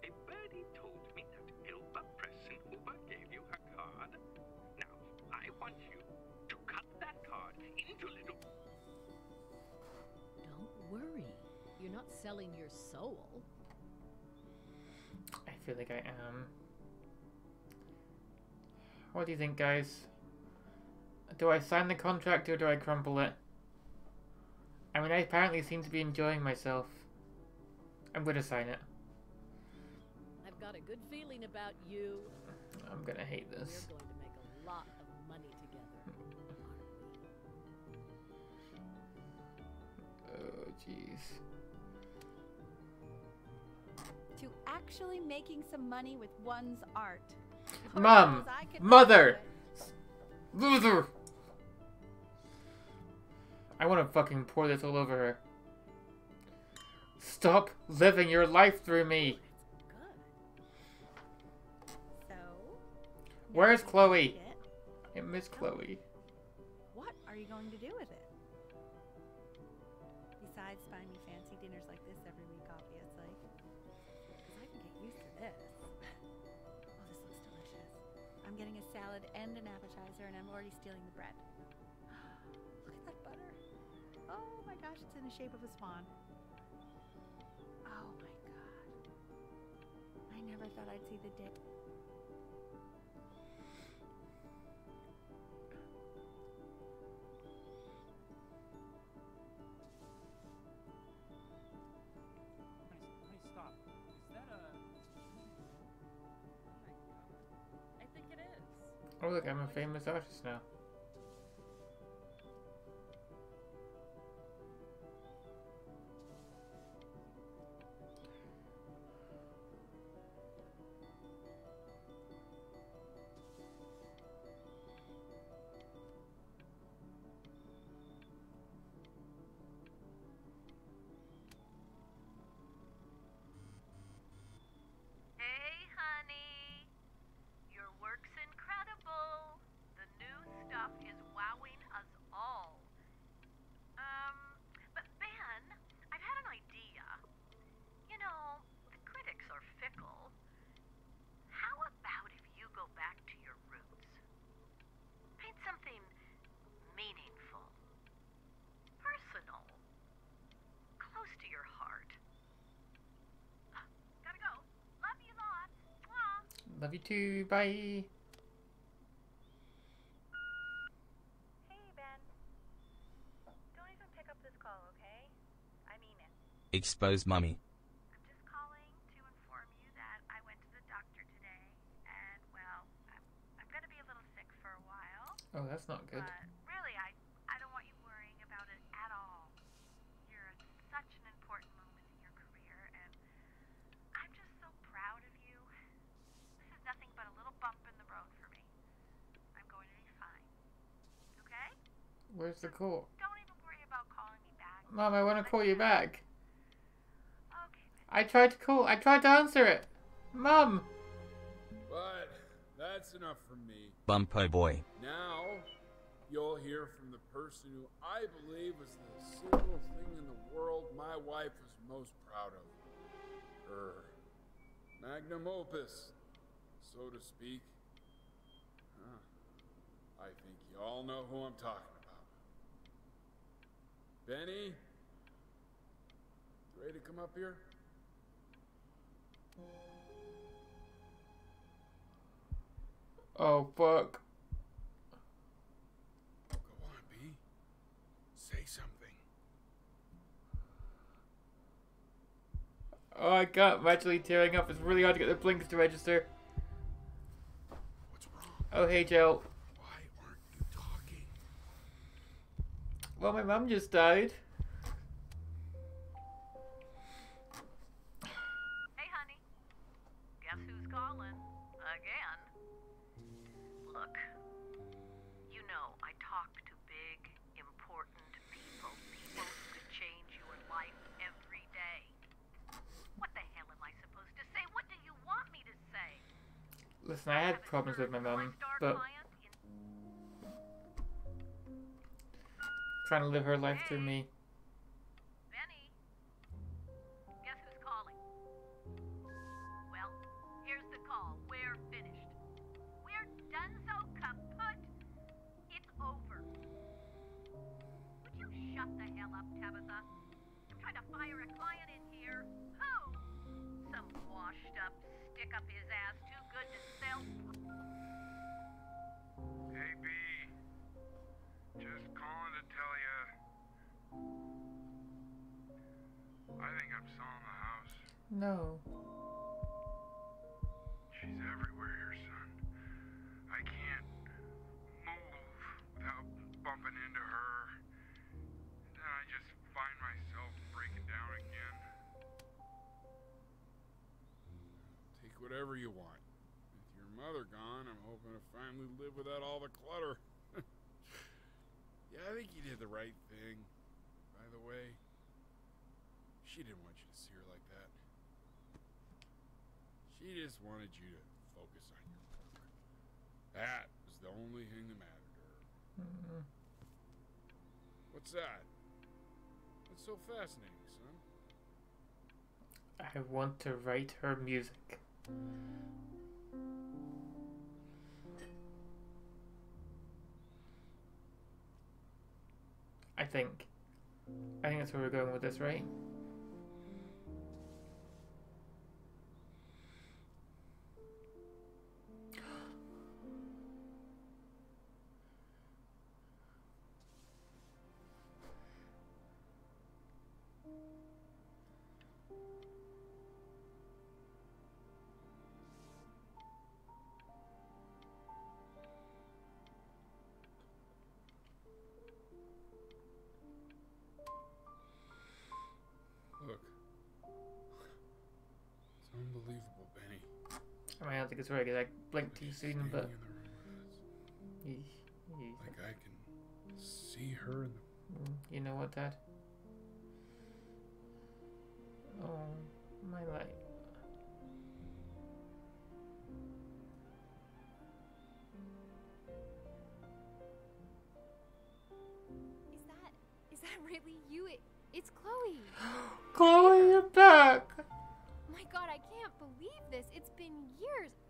A told me that Ilva Pressenhuber gave you her card. Now, I want you to cut that card into little Don't worry. You're not selling your soul. Feel like I am. What do you think, guys? Do I sign the contract or do I crumple it? I mean, I apparently seem to be enjoying myself. I'm gonna sign it. I've got a good feeling about you. I'm gonna hate this. We're going to make a lot of money together. Oh, jeez. To actually making some money with one's art. Mom! knows I could never Mother! Loser! I want to fucking pour this all over her. Stop living your life through me. Oh, so, Where's Chloe? I miss Chloe. What are you going to do with it? Salad and an appetizer, and I'm already stealing the bread. Look at that butter. Oh my gosh, it's in the shape of a swan. Oh my god. I never thought I'd see the day. Look, I'm a famous artist now. Love you too. Bye. Hey, Ben. Don't even pick up this call, okay? I mean it. Expose mummy. I'm just calling to inform you that I went to the doctor today, and well, I'm, I'm gonna be a little sick for a while. Oh, that's not good. But really, I I don't want you worrying about it at all. You're at such an important moment in your career, and I'm just so proud of you. This is nothing but a little bump in the road for me. I'm going to be fine. Okay? Where's the call? Don't even worry about calling me back. Mom, I want to call you back. I tried to call. I tried to answer it. Mom. But that's enough from me. Bumpo oh boy. Now, you'll hear from the person who I believe was the single thing in the world my wife was most proud of. Her magnum opus, so to speak. Huh. I think you all know who I'm talking about. Benny? Ready to come up here? Oh fuck. Go on, B. Say something. Oh, I can't. I'm actually tearing up. It's really hard to get the blinks to register. What's wrong? Oh, hey, Jill. Why aren't you talking? Well, my mum just died. Hey, honey. Guess who's calling? Again. Look, you know I talk to big, important people. People who could change your life every day. What the hell am I supposed to say? What do you want me to say? Listen, I had problems with my mum, but trying to live her life through me. Benny. Guess who's calling? Well, here's the call. We're finished. We're done so kaput. It's over. Would you shut the hell up, Tabitha? I'm trying to fire a client in here. Who? Some washed up, stick up his ass, No. She's everywhere here, son. I can't move without bumping into her. Then I just find myself breaking down again. Take whatever you want. With your mother gone, I'm hoping to finally live without all the clutter. yeah, I think you did the right thing. By the way, she didn't want you to see her like that. She just wanted you to focus on your work. That was the only thing that mattered to her. Mm. What's that? What's so fascinating, son? I want to write her music. I think. I think that's where we're going with this, right? Think it's right because I blinked too soon, but. Yeesh, yeesh. Like I can see her in the Mm, You know what, Dad? Oh, my life. Is that is that really you? It, it's Chloe. Chloe, you're back! My God, I can't believe this. It's been years.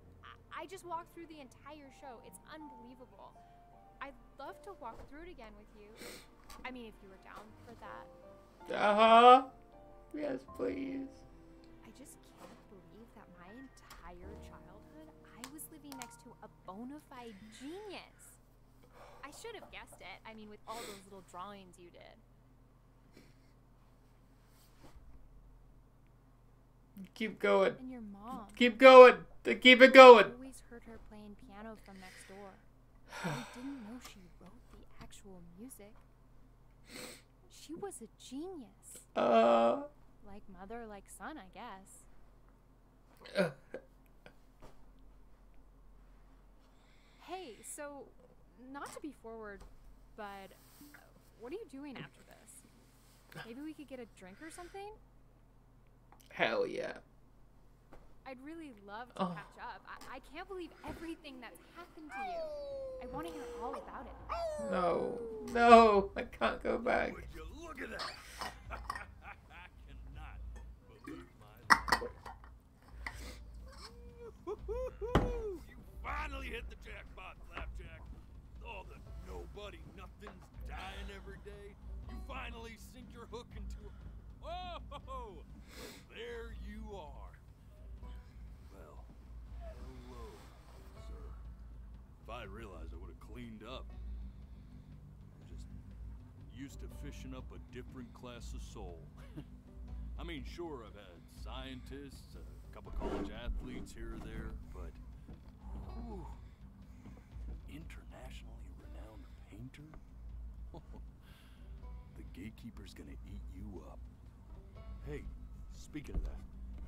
I, just walked through the entire show. It's unbelievable. I'd love to walk through it again with you. I mean, if you were down for that. Uh huh. Yes, please. I just can't believe that my entire childhood I was living next to a bona fide genius. I should have guessed it. I mean, with all those little drawings you did. Keep going. And your mom. Keep going. Keep it going. I always heard her playing piano from next door. I didn't know she wrote the actual music. She was a genius. Uh. Like mother, like son, I guess. uh, Hey, so not to be forward, but uh, what are you doing after this? Maybe we could get a drink or something? Hell yeah. I'd really love to Oh. catch up. I-, I can't believe everything that's happened to you. I want to hear all about it. No. No. I can't go back. Would you look at that? I cannot believe my You finally hit the jackpot, Flapjack. All the nobody, nothing's dying every day. You finally sink your hook into a. Oh, there you are. Well, hello, sir. If I had realized, I would have cleaned up. I'm just used to fishing up a different class of soul. I mean, sure, I've had scientists, a couple college athletes here or there, but whew, internationally renowned painter? the gatekeeper's gonna eat you up. Hey, speaking of that,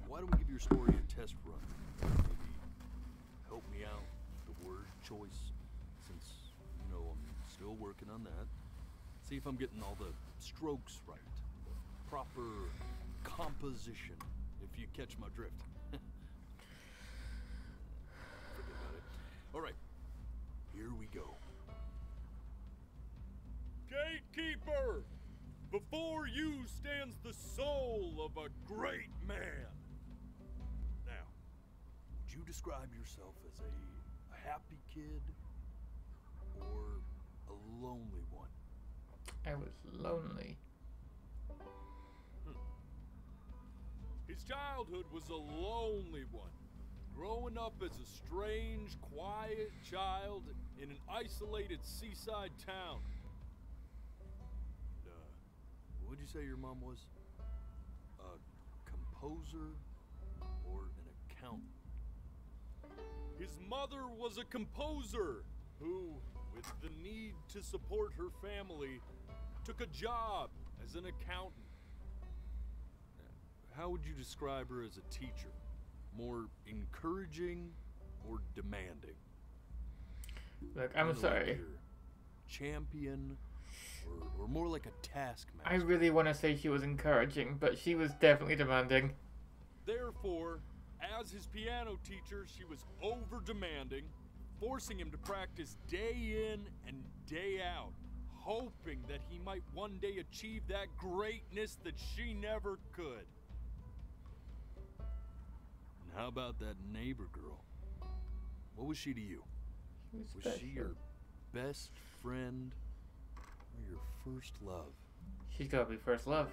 why don't we give your story a test run? Maybe help me out with the word choice, since, you know, I'm still working on that. See if I'm getting all the strokes right. The proper composition, if you catch my drift. Forget about it. Alright, here we go. Gatekeeper! Before you stands the soul of a great man. Now, would you describe yourself as a, a happy kid or a lonely one? I was lonely. Hmm. His childhood was a lonely one, growing up as a strange, quiet child in an isolated seaside town. And, what'd you say your mom was? A composer or an accountant. His mother was a composer who, with the need to support her family, took a job as an accountant. How would you describe her as a teacher? More encouraging or demanding? Look, I'm Kinda sorry. champion or, or more like a taskmaster? I really want to say she was encouraging, but she was definitely demanding. Therefore, as his piano teacher, she was over demanding, forcing him to practice day in and day out, hoping that he might one day achieve that greatness that she never could. And how about that neighbor girl? What was she to you? She was Was she your best friend or your first love? She's gotta be first love.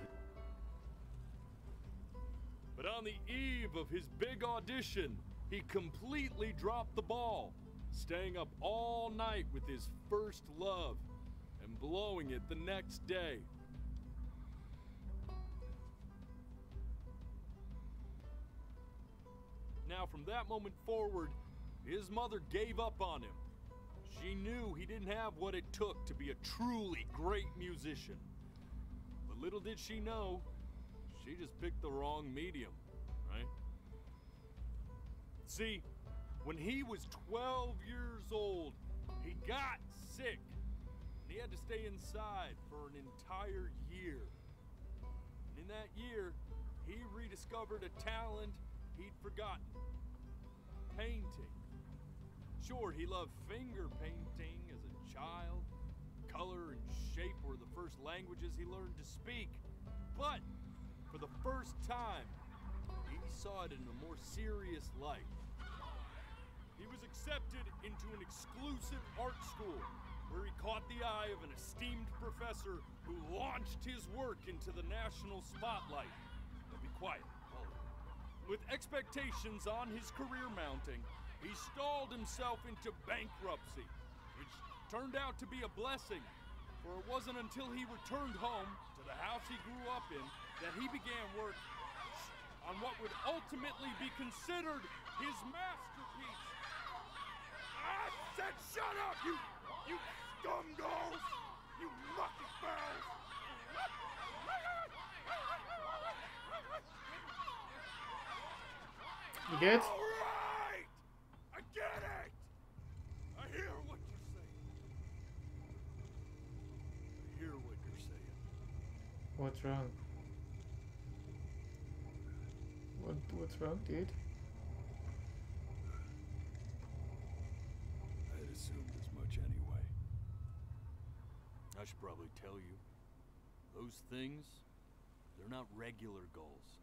But on the eve of his big audition, he completely dropped the ball, staying up all night with his first love and blowing it the next day. Now, from that moment forward, his mother gave up on him. She knew he didn't have what it took to be a truly great musician. But little did she know, she just picked the wrong medium, right? See, when he was 12 years old, he got sick. And he had to stay inside for an entire year. And in that year, he rediscovered a talent he'd forgotten painting. Sure, he loved finger painting as a child. Color and shape were the first languages he learned to speak. But for the first time, he saw it in a more serious light. He was accepted into an exclusive art school where he caught the eye of an esteemed professor who launched his work into the national spotlight. Now be quiet. With expectations on his career mounting, he stalled himself into bankruptcy, which turned out to be a blessing, for it wasn't until he returned home to the house he grew up in that he began work on what would ultimately be considered his masterpiece. I said shut up, you, you scumdolls! You lucky bells! You good? All right! I get it! I hear what you're saying. I hear what you're saying. What's wrong? What What's wrong, dude? I'd assumed as much anyway. I should probably tell you. Those things, they're not regular gulls.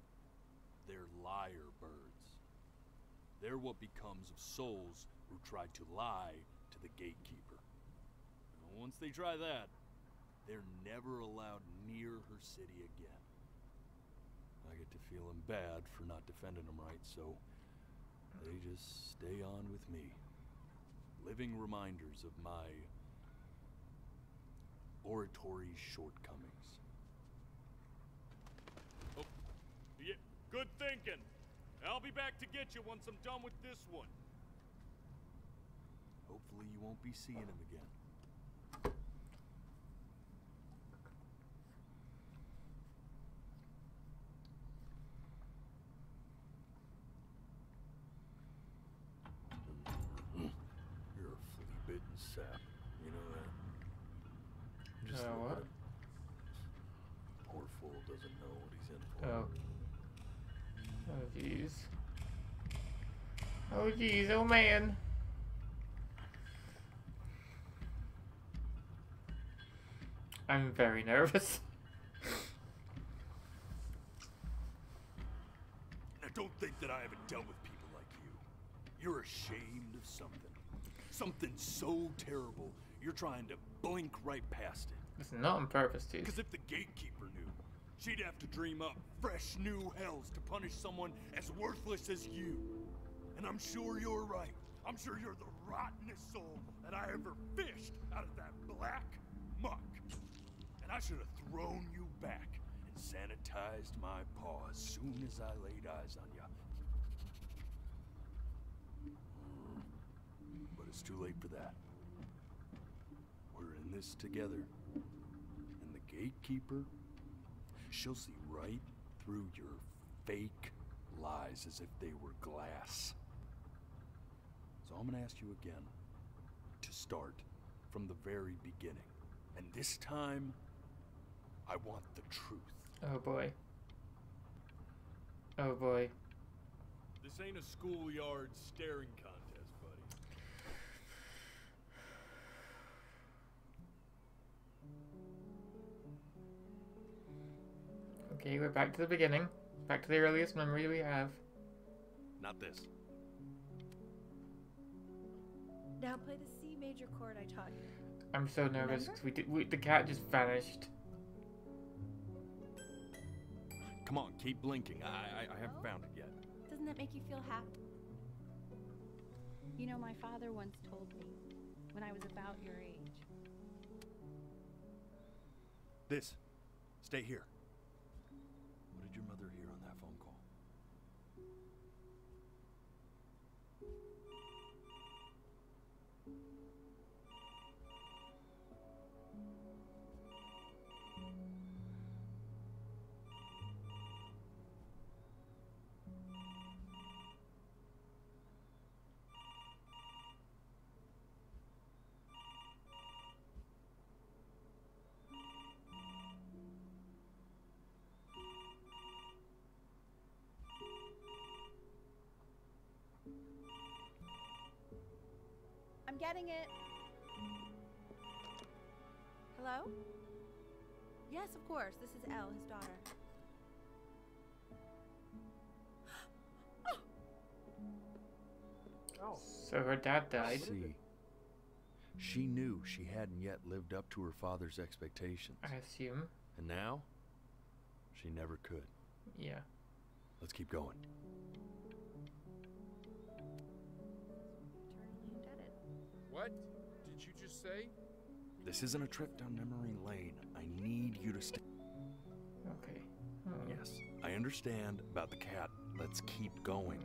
They're liar birds. They're what becomes of souls who try to lie to the gatekeeper. And once they try that, they're never allowed near her city again. I get to feeling bad for not defending them right, so they just stay on with me living reminders of my oratory shortcomings. Oh, yeah, good thinking. I'll be back to get you once I'm done with this one. Hopefully, you won't be seeing him again. You're a flea-bitten sap. You know that? Just Uh, look what? at him. Poor fool doesn't know what he's in for. Oh. Oh jeez. Oh jeez, oh man. I'm very nervous. Now, don't think that I haven't dealt with people like you. You're ashamed of something. Something so terrible, you're trying to blink right past it. It's not on purpose, dude. Because if the gatekeeper knew, she'd have to dream up fresh new hells to punish someone as worthless as you. And I'm sure you're right. I'm sure you're the rottenest soul that I ever fished out of that black muck. And I should have thrown you back and sanitized my paw as soon as I laid eyes on you. But it's too late for that. We're in this together. And the gatekeeper, she'll see right through your fake lies as if they were glass. So I'm gonna ask you again to start from the very beginning. And this time, I want the truth. Oh boy. Oh boy. This ain't a schoolyard staring contest, buddy. Okay, we're back to the beginning. Back to the earliest memory we have. Not this. Now play the C major chord I taught you. I'm so nervous because we did. We, the cat just vanished. Come on, keep blinking. I, I, I haven't oh. found it yet. Doesn't that make you feel happy? You know, my father once told me when I was about your age. This. Stay here. Getting it. Hello? Yes, of course. This is Elle, his daughter. Oh. So her dad died. See, she knew she hadn't yet lived up to her father's expectations. I assume. And now, she never could. Yeah. Let's keep going. What did you just say? This isn't a trip down memory lane. I need you to stay. Okay. Hmm. Yes, I understand about the cat. Let's keep going.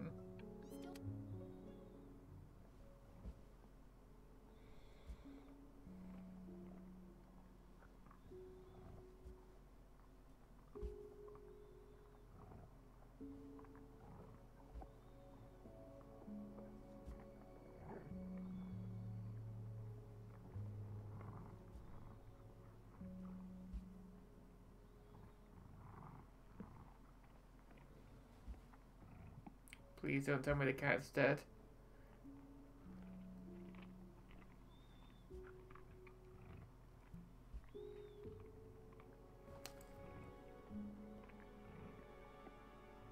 Please don't tell me the cat's dead.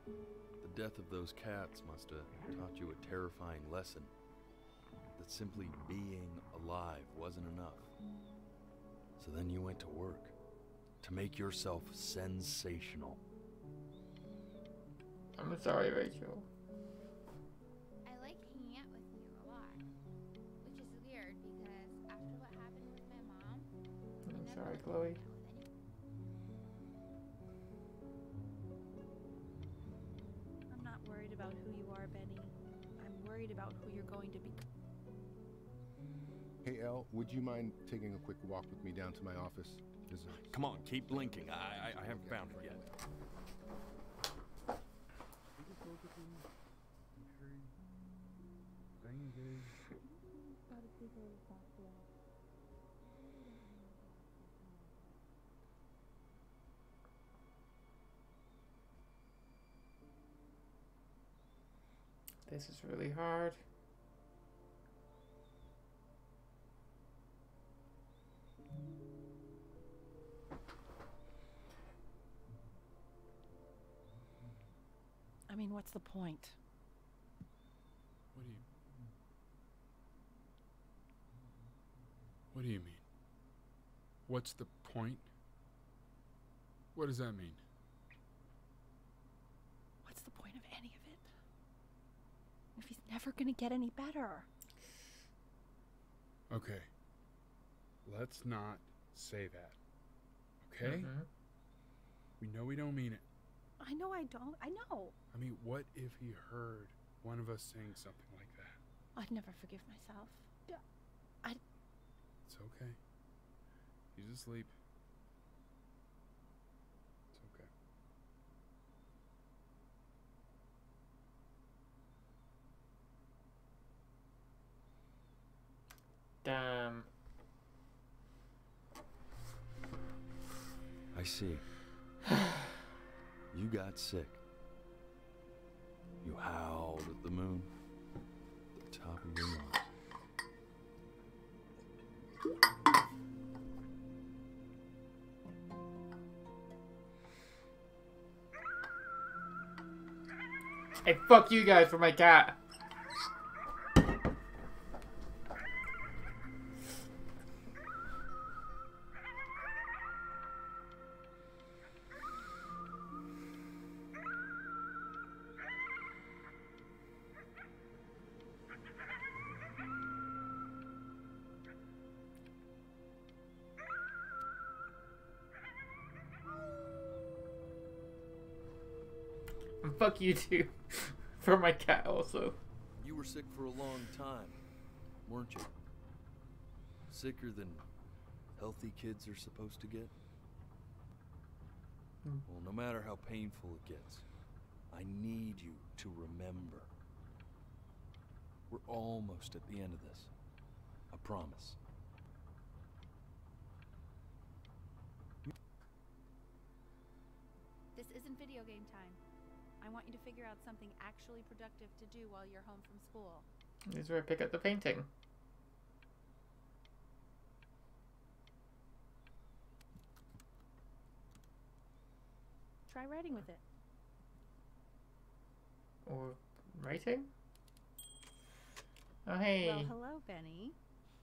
The death of those cats must have taught you a terrifying lesson. That simply being alive wasn't enough. So then you went to work to make yourself sensational. I'm sorry, Rachel. Sorry, Chloe. hanging out with anyone. I'm not worried about who you are, Benny. I'm worried about who you're going to become. Hey, Elle, would you mind taking a quick walk with me down to my office? There's Come on, keep blinking. I, I, I haven't found it yet. This is really hard. I mean, what's the point? What do you What do you mean? What's the point? What does that mean? What's the point of any of it? If he's never gonna get any better. Okay. Let's not say that. Okay? Mhm. We know we don't mean it. I know I don't. I know. I mean, what if he heard one of us saying something like that? I'd never forgive myself. I. It's okay. He's asleep. It's okay. Damn. I see. you got sick. You howled at the moon. At the top of your lungs. Hey, fuck you guys for my cat. You too. for my cat also. You were sick for a long time, weren't you? Sicker than healthy kids are supposed to get? Hmm. Well, no matter how painful it gets, I need you to remember. We're almost at the end of this. I promise. This isn't video game time. I want you to figure out something actually productive to do while you're home from school. This is where I pick up the painting. Try writing with it. Or writing? Oh, hey. Well, hello, Benny.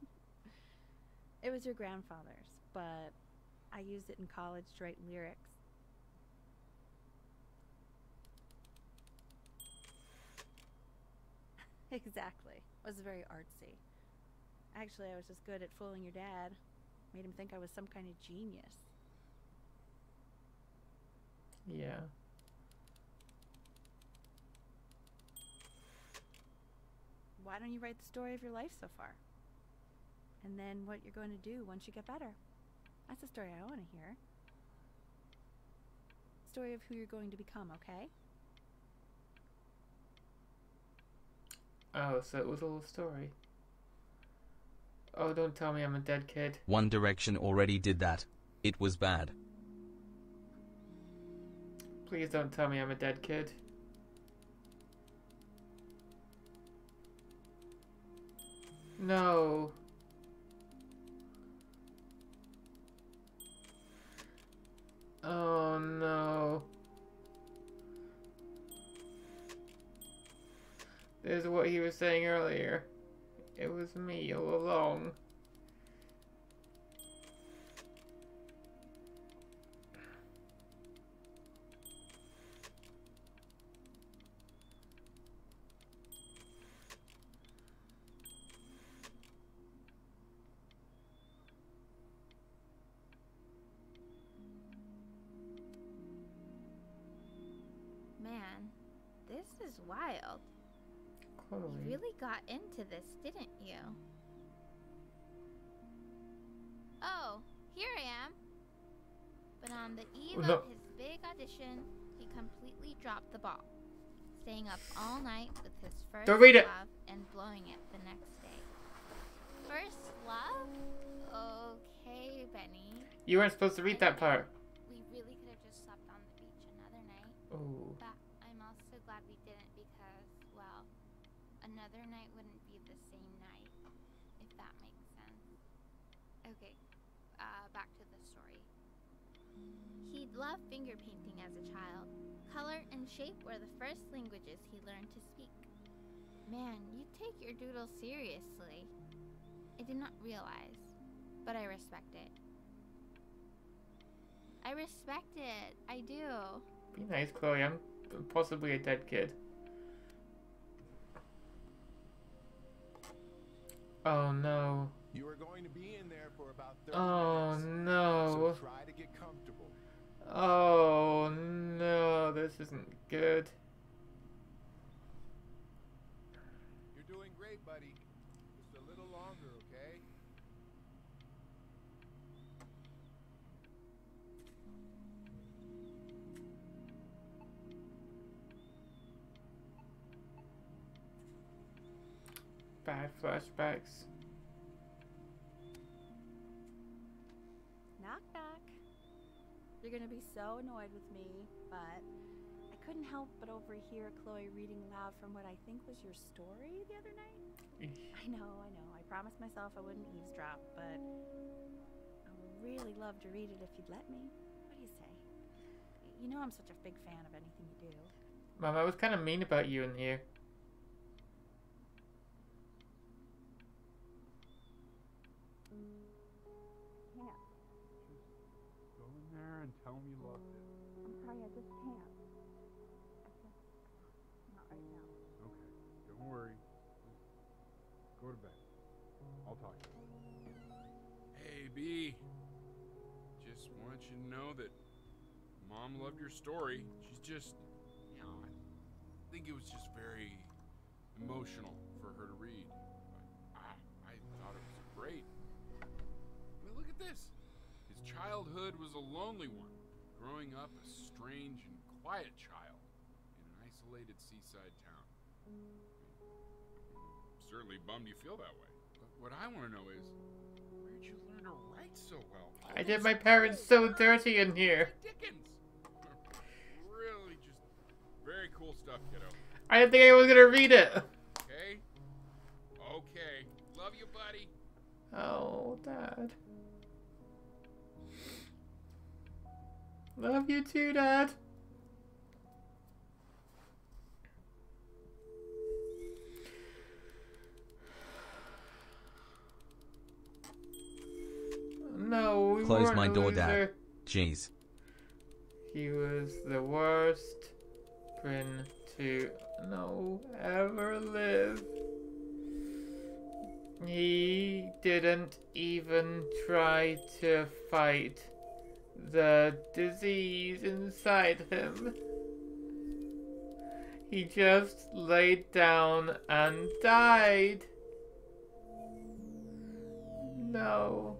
it was your grandfather's, but I used it in college to write lyrics. Exactly. It was very artsy. Actually, I was just good at fooling your dad. Made him think I was some kind of genius. Yeah. Why don't you write the story of your life so far? And then what you're going to do once you get better. That's the story I want to hear. Story of who you're going to become, okay? Oh, so it was all a story. Oh, don't tell me I'm a dead kid. One Direction already did that. It was bad. Please don't tell me I'm a dead kid. No. Oh no. This is what he was saying earlier. It was me all along. Got into this, didn't you? Oh, here I am. But on the eve Oh, no. of his big audition, he completely dropped the ball, staying up all night with his 1st Don't read it. love and blowing it the next day. First love? Okay, Benny. You weren't supposed to read that part. We really could have just slept on the beach another night. Ooh. But I'm also glad we didn't because, well, another night wouldn't be the same night, if that makes sense. Okay, uh, back to the story. He'd loved finger painting as a child. Color and shape were the first languages he learned to speak. Man, you take your doodle seriously. I did not realize, but I respect it. I respect it. I do. Be nice, Chloe. I'm possibly a dead kid. Oh no. You are going to be in there for about 30 Oh minutes. no. So try to get comfortable. Oh no, this isn't good. Bad flashbacks. Knock knock. You're gonna be so annoyed with me, but I couldn't help but overhear Chloe reading loud from what I think was your story the other night. I know, I know. I promised myself I wouldn't eavesdrop, but I would really love to read it if you'd let me. What do you say? You know I'm such a big fan of anything you do. Mom, I was kind of mean about you in here. In there and tell me you loved it. I'm sorry, I just can't. I just not right now. Okay, don't worry. Just go to bed. I'll talk to you. Hey, B. Just want you to know that Mom loved your story. She's just, you know, I think it was just very emotional for her to read. I, I thought it was great. I mean, look at this. Childhood was a lonely one, growing up a strange and quiet child in an isolated seaside town. Certainly bummed you feel that way. But what I want to know is, where'd you learn to write so well? I did my parents so dirty in here. Dickens. really just very cool stuff, kiddo. I didn't think I was gonna read it. Okay? Okay. Love you, buddy. Oh, Dad. Love you too, Dad. No, we Close my door, Dad. Jeez. He was the worst Bryn to no ever live. He didn't even try to fight the disease inside him. He just laid down and died. No.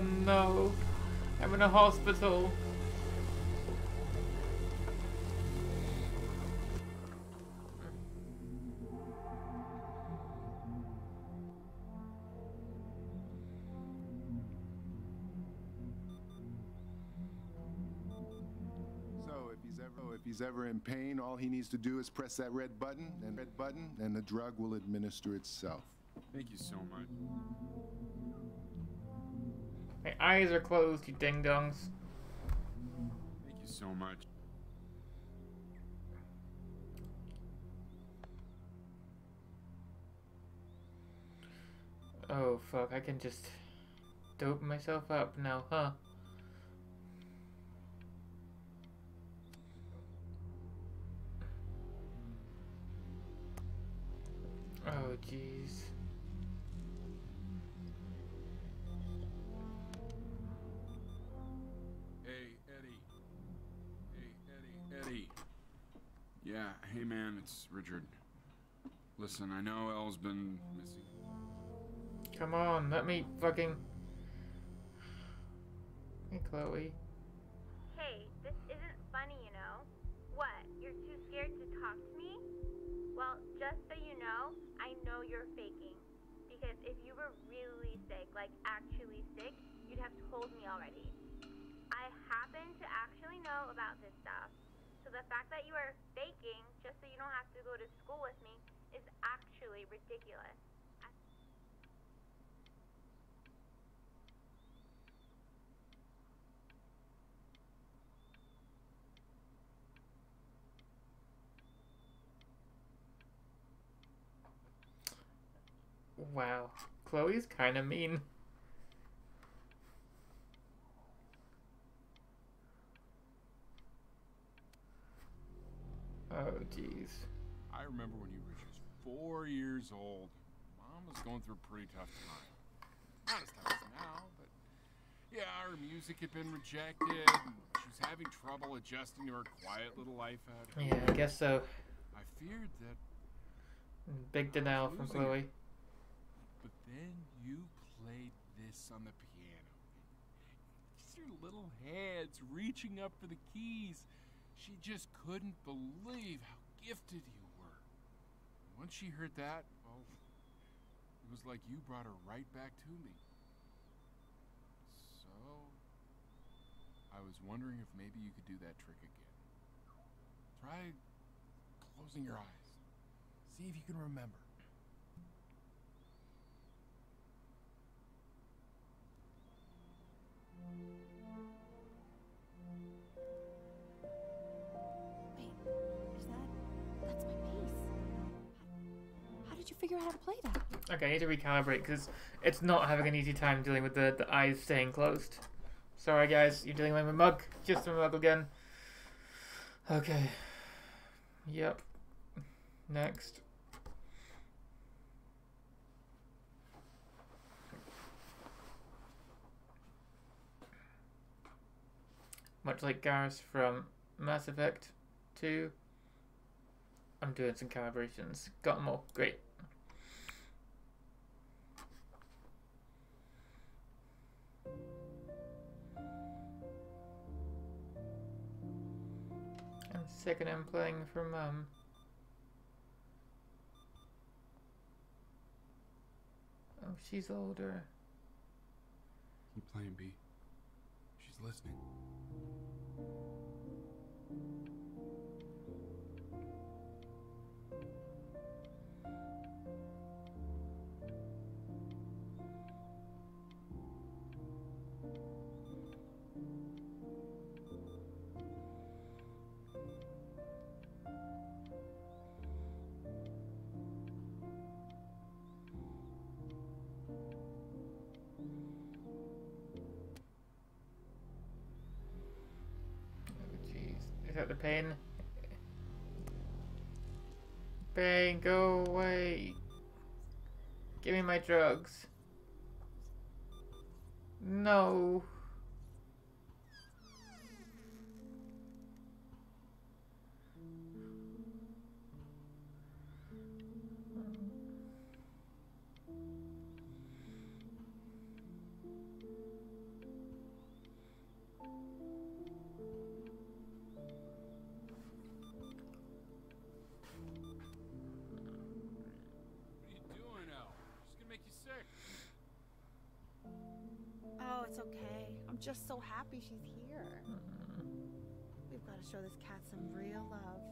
No. I'm in a hospital. So if he's ever he's ever in pain, all he needs to do is press that red button and red button, and the drug will administer itself. Thank you so much. My eyes are closed, you ding dongs. Thank you so much. Oh fuck, I can just dope myself up now, huh? Oh jeez. Hey man, it's Richard. Listen, I know Elle's been missing. Come on, let me fucking. Hey, Chloe. Hey, this isn't funny, you know. What? You're too scared to talk to me? Well, just so you know, I know you're faking. Because if you were really sick, like actually sick, you'd have told me already. I happen to actually know about this stuff. The fact that you are faking, just so you don't have to go to school with me is actually ridiculous. Wow. Chloe's kind of mean. Oh, jeez. I remember when you were just four years old. Mom was going through a pretty tough time. Not as tough as now, but yeah, her music had been rejected. And she was having trouble adjusting to her quiet little life out here. Yeah, I guess so. I feared that, Big denial from Losing it. Chloe. but then you played this on the piano. Just your little hands reaching up for the keys. She just couldn't believe how gifted you were. Once she heard that, well, it was like you brought her right back to me. So, I was wondering if maybe you could do that trick again. Try closing your eyes. See if you can remember. Figure out how to play that? Okay, I need to recalibrate because it's not having an easy time dealing with the, the eyes staying closed. Sorry, guys, you're dealing with a mug. Just a mug again. Okay. Yep. Next. Much like Garrus from Mass Effect 2, I'm doing some calibrations. Got them all. Great. And I'm playing for mum. Oh, she's older. Keep playing, B. She's listening. The pain? Pain, go away. Give me my drugs. No. Just so happy she's here. We've got to show this cat some real love.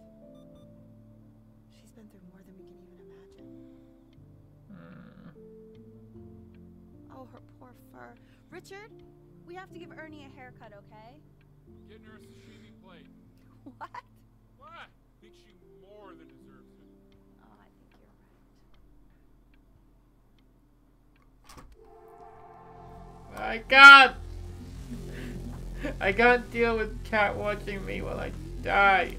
She's been through more than we can even imagine. Hmm. Oh, her poor fur. Richard, we have to give Ernie a haircut, okay? Getting her a sashimi plate. What? What? Think she more than deserves it. Oh, I think you're right. I can't. I can't deal with cat watching me while I die.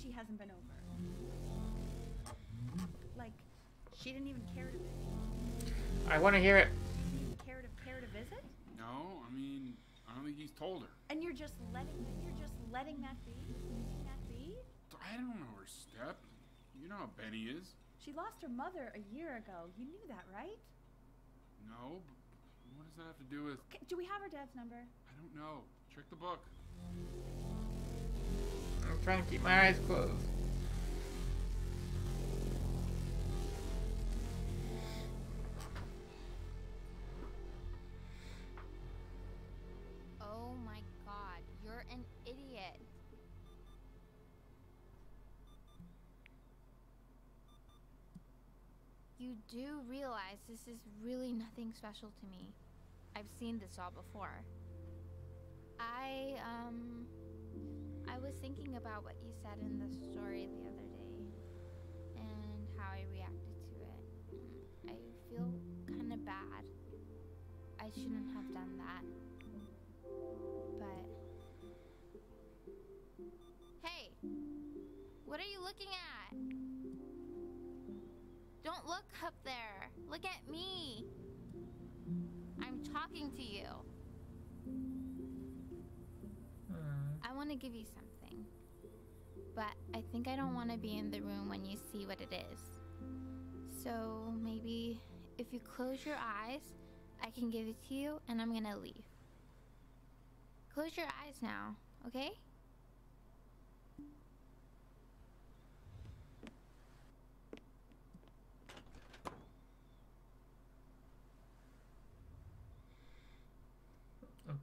She hasn't been over. Like, she didn't even care to I want to hear it. care to care to visit, No, I mean, I don't think he's told her. and you're just letting you're just letting that be, letting that be. I don't know her step. You know how Benny is. She lost her mother a year ago. You knew that, right? No, but what does that have to do with? K- Do we have her dad's number? I don't know. Check the book. I'm trying to keep my eyes closed. You do realize this is really nothing special to me. I've seen this all before. I, um, I was thinking about what you said in the story the other day and how I reacted to it. I feel kind of bad. I shouldn't have done that. But. Hey! What are you looking at? Don't look up there. Look at me. I'm talking to you. Hmm. I want to give you something. But I think I don't want to be in the room when you see what it is. So maybe if you close your eyes, I can give it to you and I'm gonna leave. Close your eyes now, okay?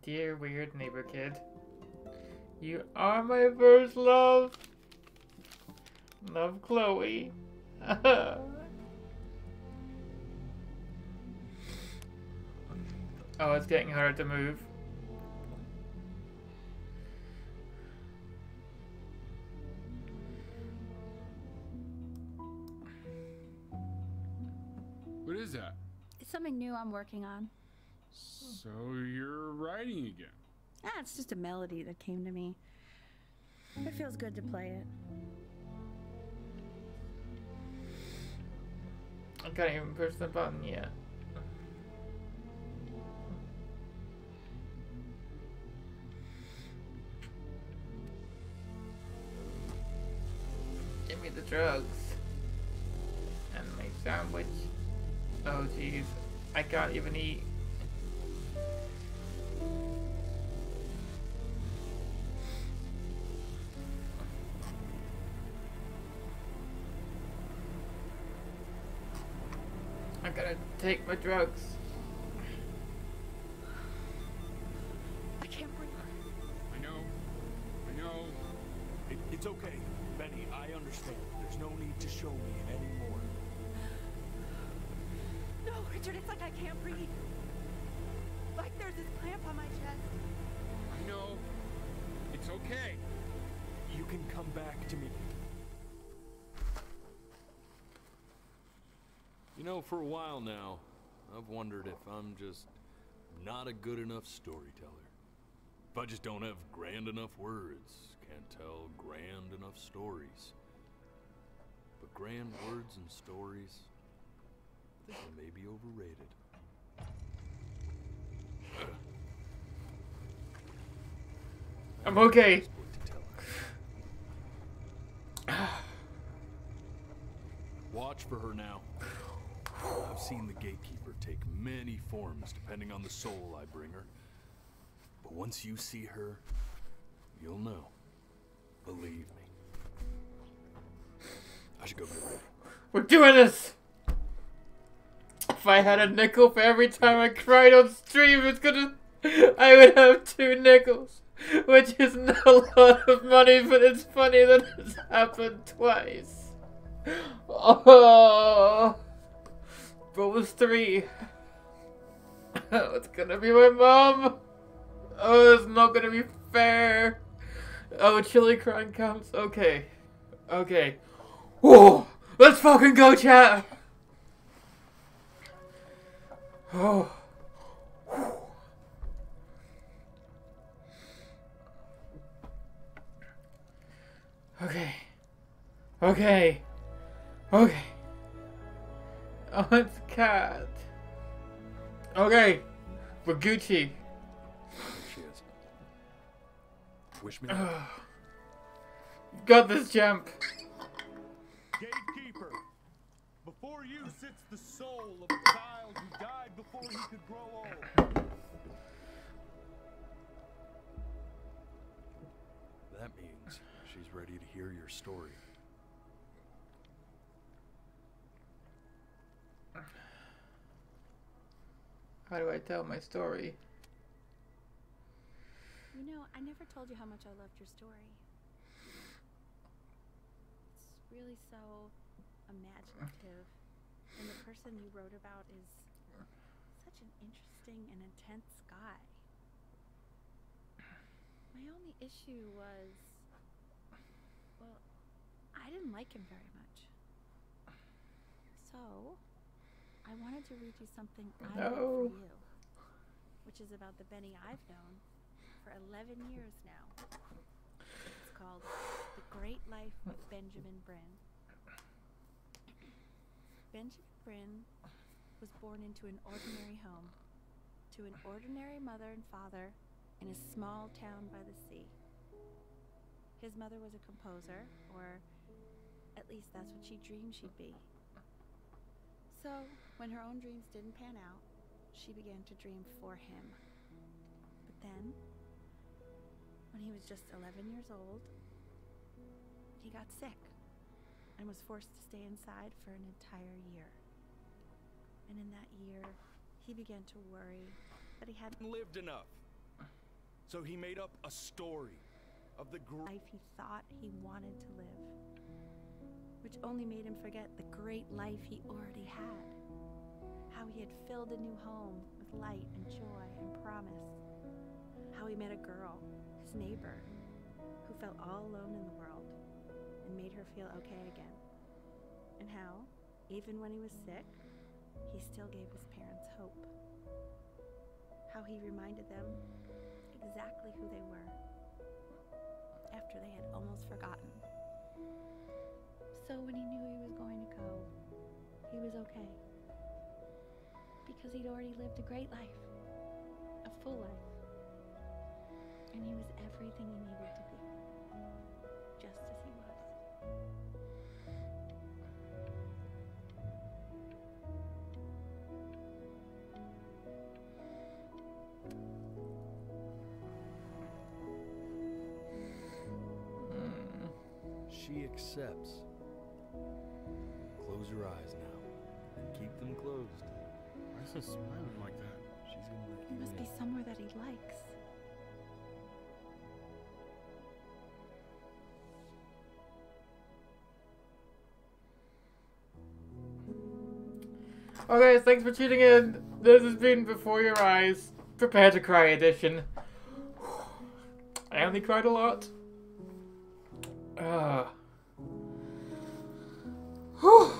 Dear weird neighbor kid. You are my first love. Love Chloe. oh, it's getting hard to move. What is that? It's something new I'm working on. So you're writing again? Ah, it's just a melody that came to me. It feels good to play it. I can't even push the button yet. Give me the drugs. And my sandwich. Oh jeez. I can't even eat. Take my drugs. I can't breathe. I know. I know. It, it's okay, Benny. I understand. There's no need to show me anymore. No, Richard, it's like I can't breathe. Like there's this clamp on my chest. I know. It's okay. You can come back to me. You know, for a while now, I've wondered if I'm just not a good enough storyteller. If I just don't have grand enough words, can't tell grand enough stories. But grand words and stories, I think they may be overrated. I'm okay. Watch for her now. I've seen the gatekeeper take many forms depending on the soul I bring her. But once you see her, you'll know. Believe me. I should go get ready. We're doing this! If I had a nickel for every time I cried on stream, it's gonna. I would have two nickels, which is not a lot of money, but it's funny that it's happened twice. Oh, was three. It's gonna be my mom. Oh, it's not gonna be fair. Oh, chili crying counts. Okay, okay. Whoa, let's fucking go, chat. Oh. Okay. Okay. Okay. Oh, it's cat. Okay. We're Gucci. She is. Wish me Got this, champ. Gatekeeper, before you sits the soul of a child who died before he could grow old. That means she's ready to hear your story. How do I tell my story? You know, I never told you how much I loved your story. It's really so imaginative And the person you wrote about is such an interesting and intense guy. My only issue was. Well, I didn't like him very much. So, I wanted to read you something I wrote for you, which is about the Benny I've known for 11 years now. It's called The Great Life of Benjamin Brynn. Benjamin Brynn was born into an ordinary home, to an ordinary mother and father in a small town by the sea. His mother was a composer, or at least that's what she dreamed she'd be. So, when her own dreams didn't pan out, she began to dream for him. But then, when he was just 11 years old, he got sick and was forced to stay inside for an entire year. And in that year, he began to worry that he hadn't lived enough. So he made up a story of the life he thought he wanted to live, which only made him forget the great life he already had. How he had filled a new home with light and joy and promise. How he met a girl, his neighbor, who felt all alone in the world and made her feel okay again. And how, even when he was sick, he still gave his parents hope. How he reminded them exactly who they were after they had almost forgotten. So when he knew he was going to go, he was okay. Because he'd already lived a great life, a full life. And he was everything he needed to be, just as he was. Hmm. She accepts. Close your eyes now. And keep them closed. Why is he smiling like that? She's gonna let He you must be somewhere that he likes. Okay, thanks for tuning in. This has been Before Your Eyes, Prepare to Cry edition. I only cried a lot. Ah. Whew.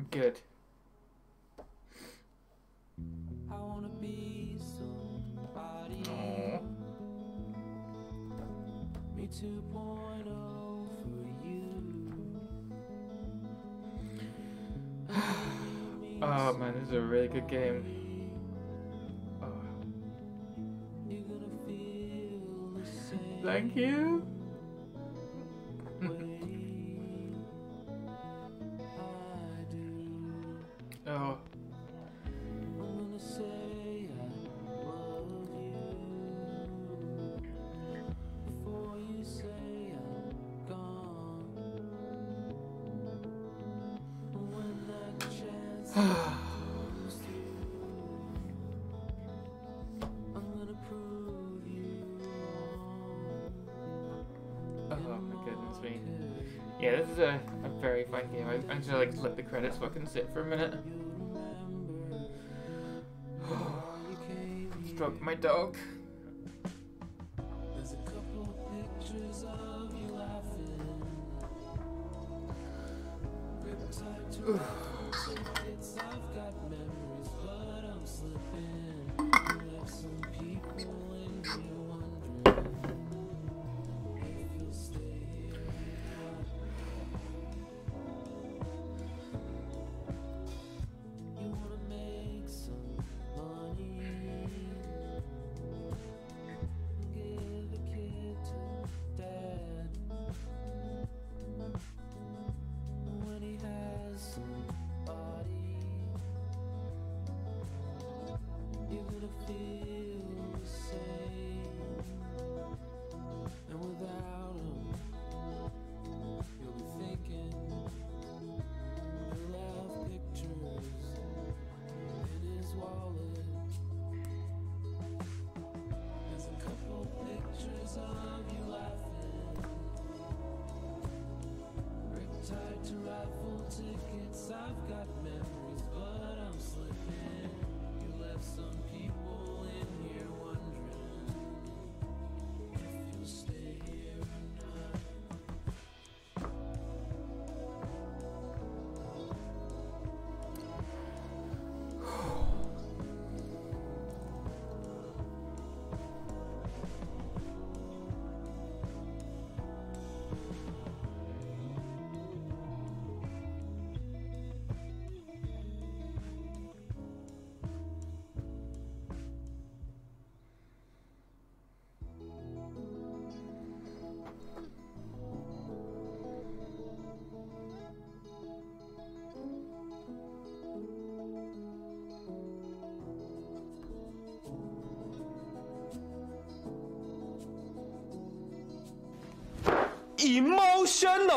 Good. Oh man, this is a really good game. Oh. Thank you. oh. Gonna like let the credits fucking sit for a minute. Stroke my dog. Feel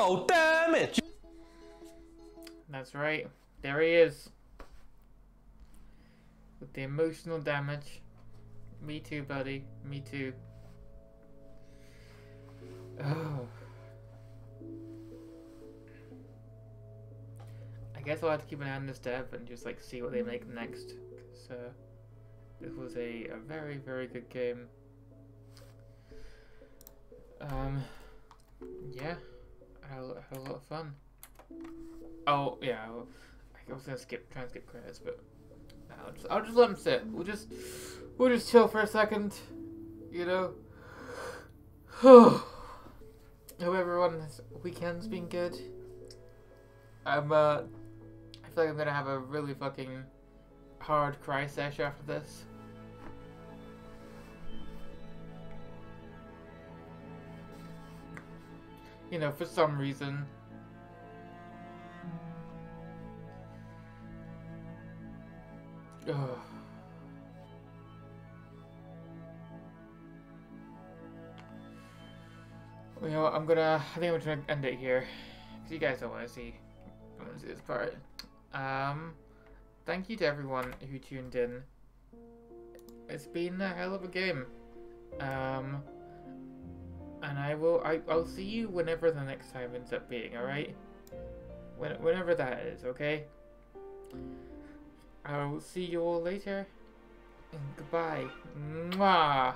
emotional damage. That's right. There he is. With the emotional damage. Me too, buddy. Me too. Oh. I guess I'll have to keep an eye on this dev and just like see what they make next. Cause uh, this was a, a very very good game. Um, yeah, had, a- had a lot of fun. Oh yeah, I was gonna skip try and skip credits, but I'll just I'll just let them sit. We'll just we'll just chill for a second, you know. Hope everyone's weekend's been good. I'm uh, I feel like I'm gonna have a really fucking hard cry sesh after this. You know, for some reason. Ugh. You know, what, I'm gonna. I think I'm gonna end it here. Cause you guys don't want to see. don't Want to see this part. Um, thank you to everyone who tuned in. It's been a hell of a game. Um, and I will. I I'll see you whenever the next time ends up being. All right. When whenever that is. Okay. I will see you all later. And goodbye. Mwah.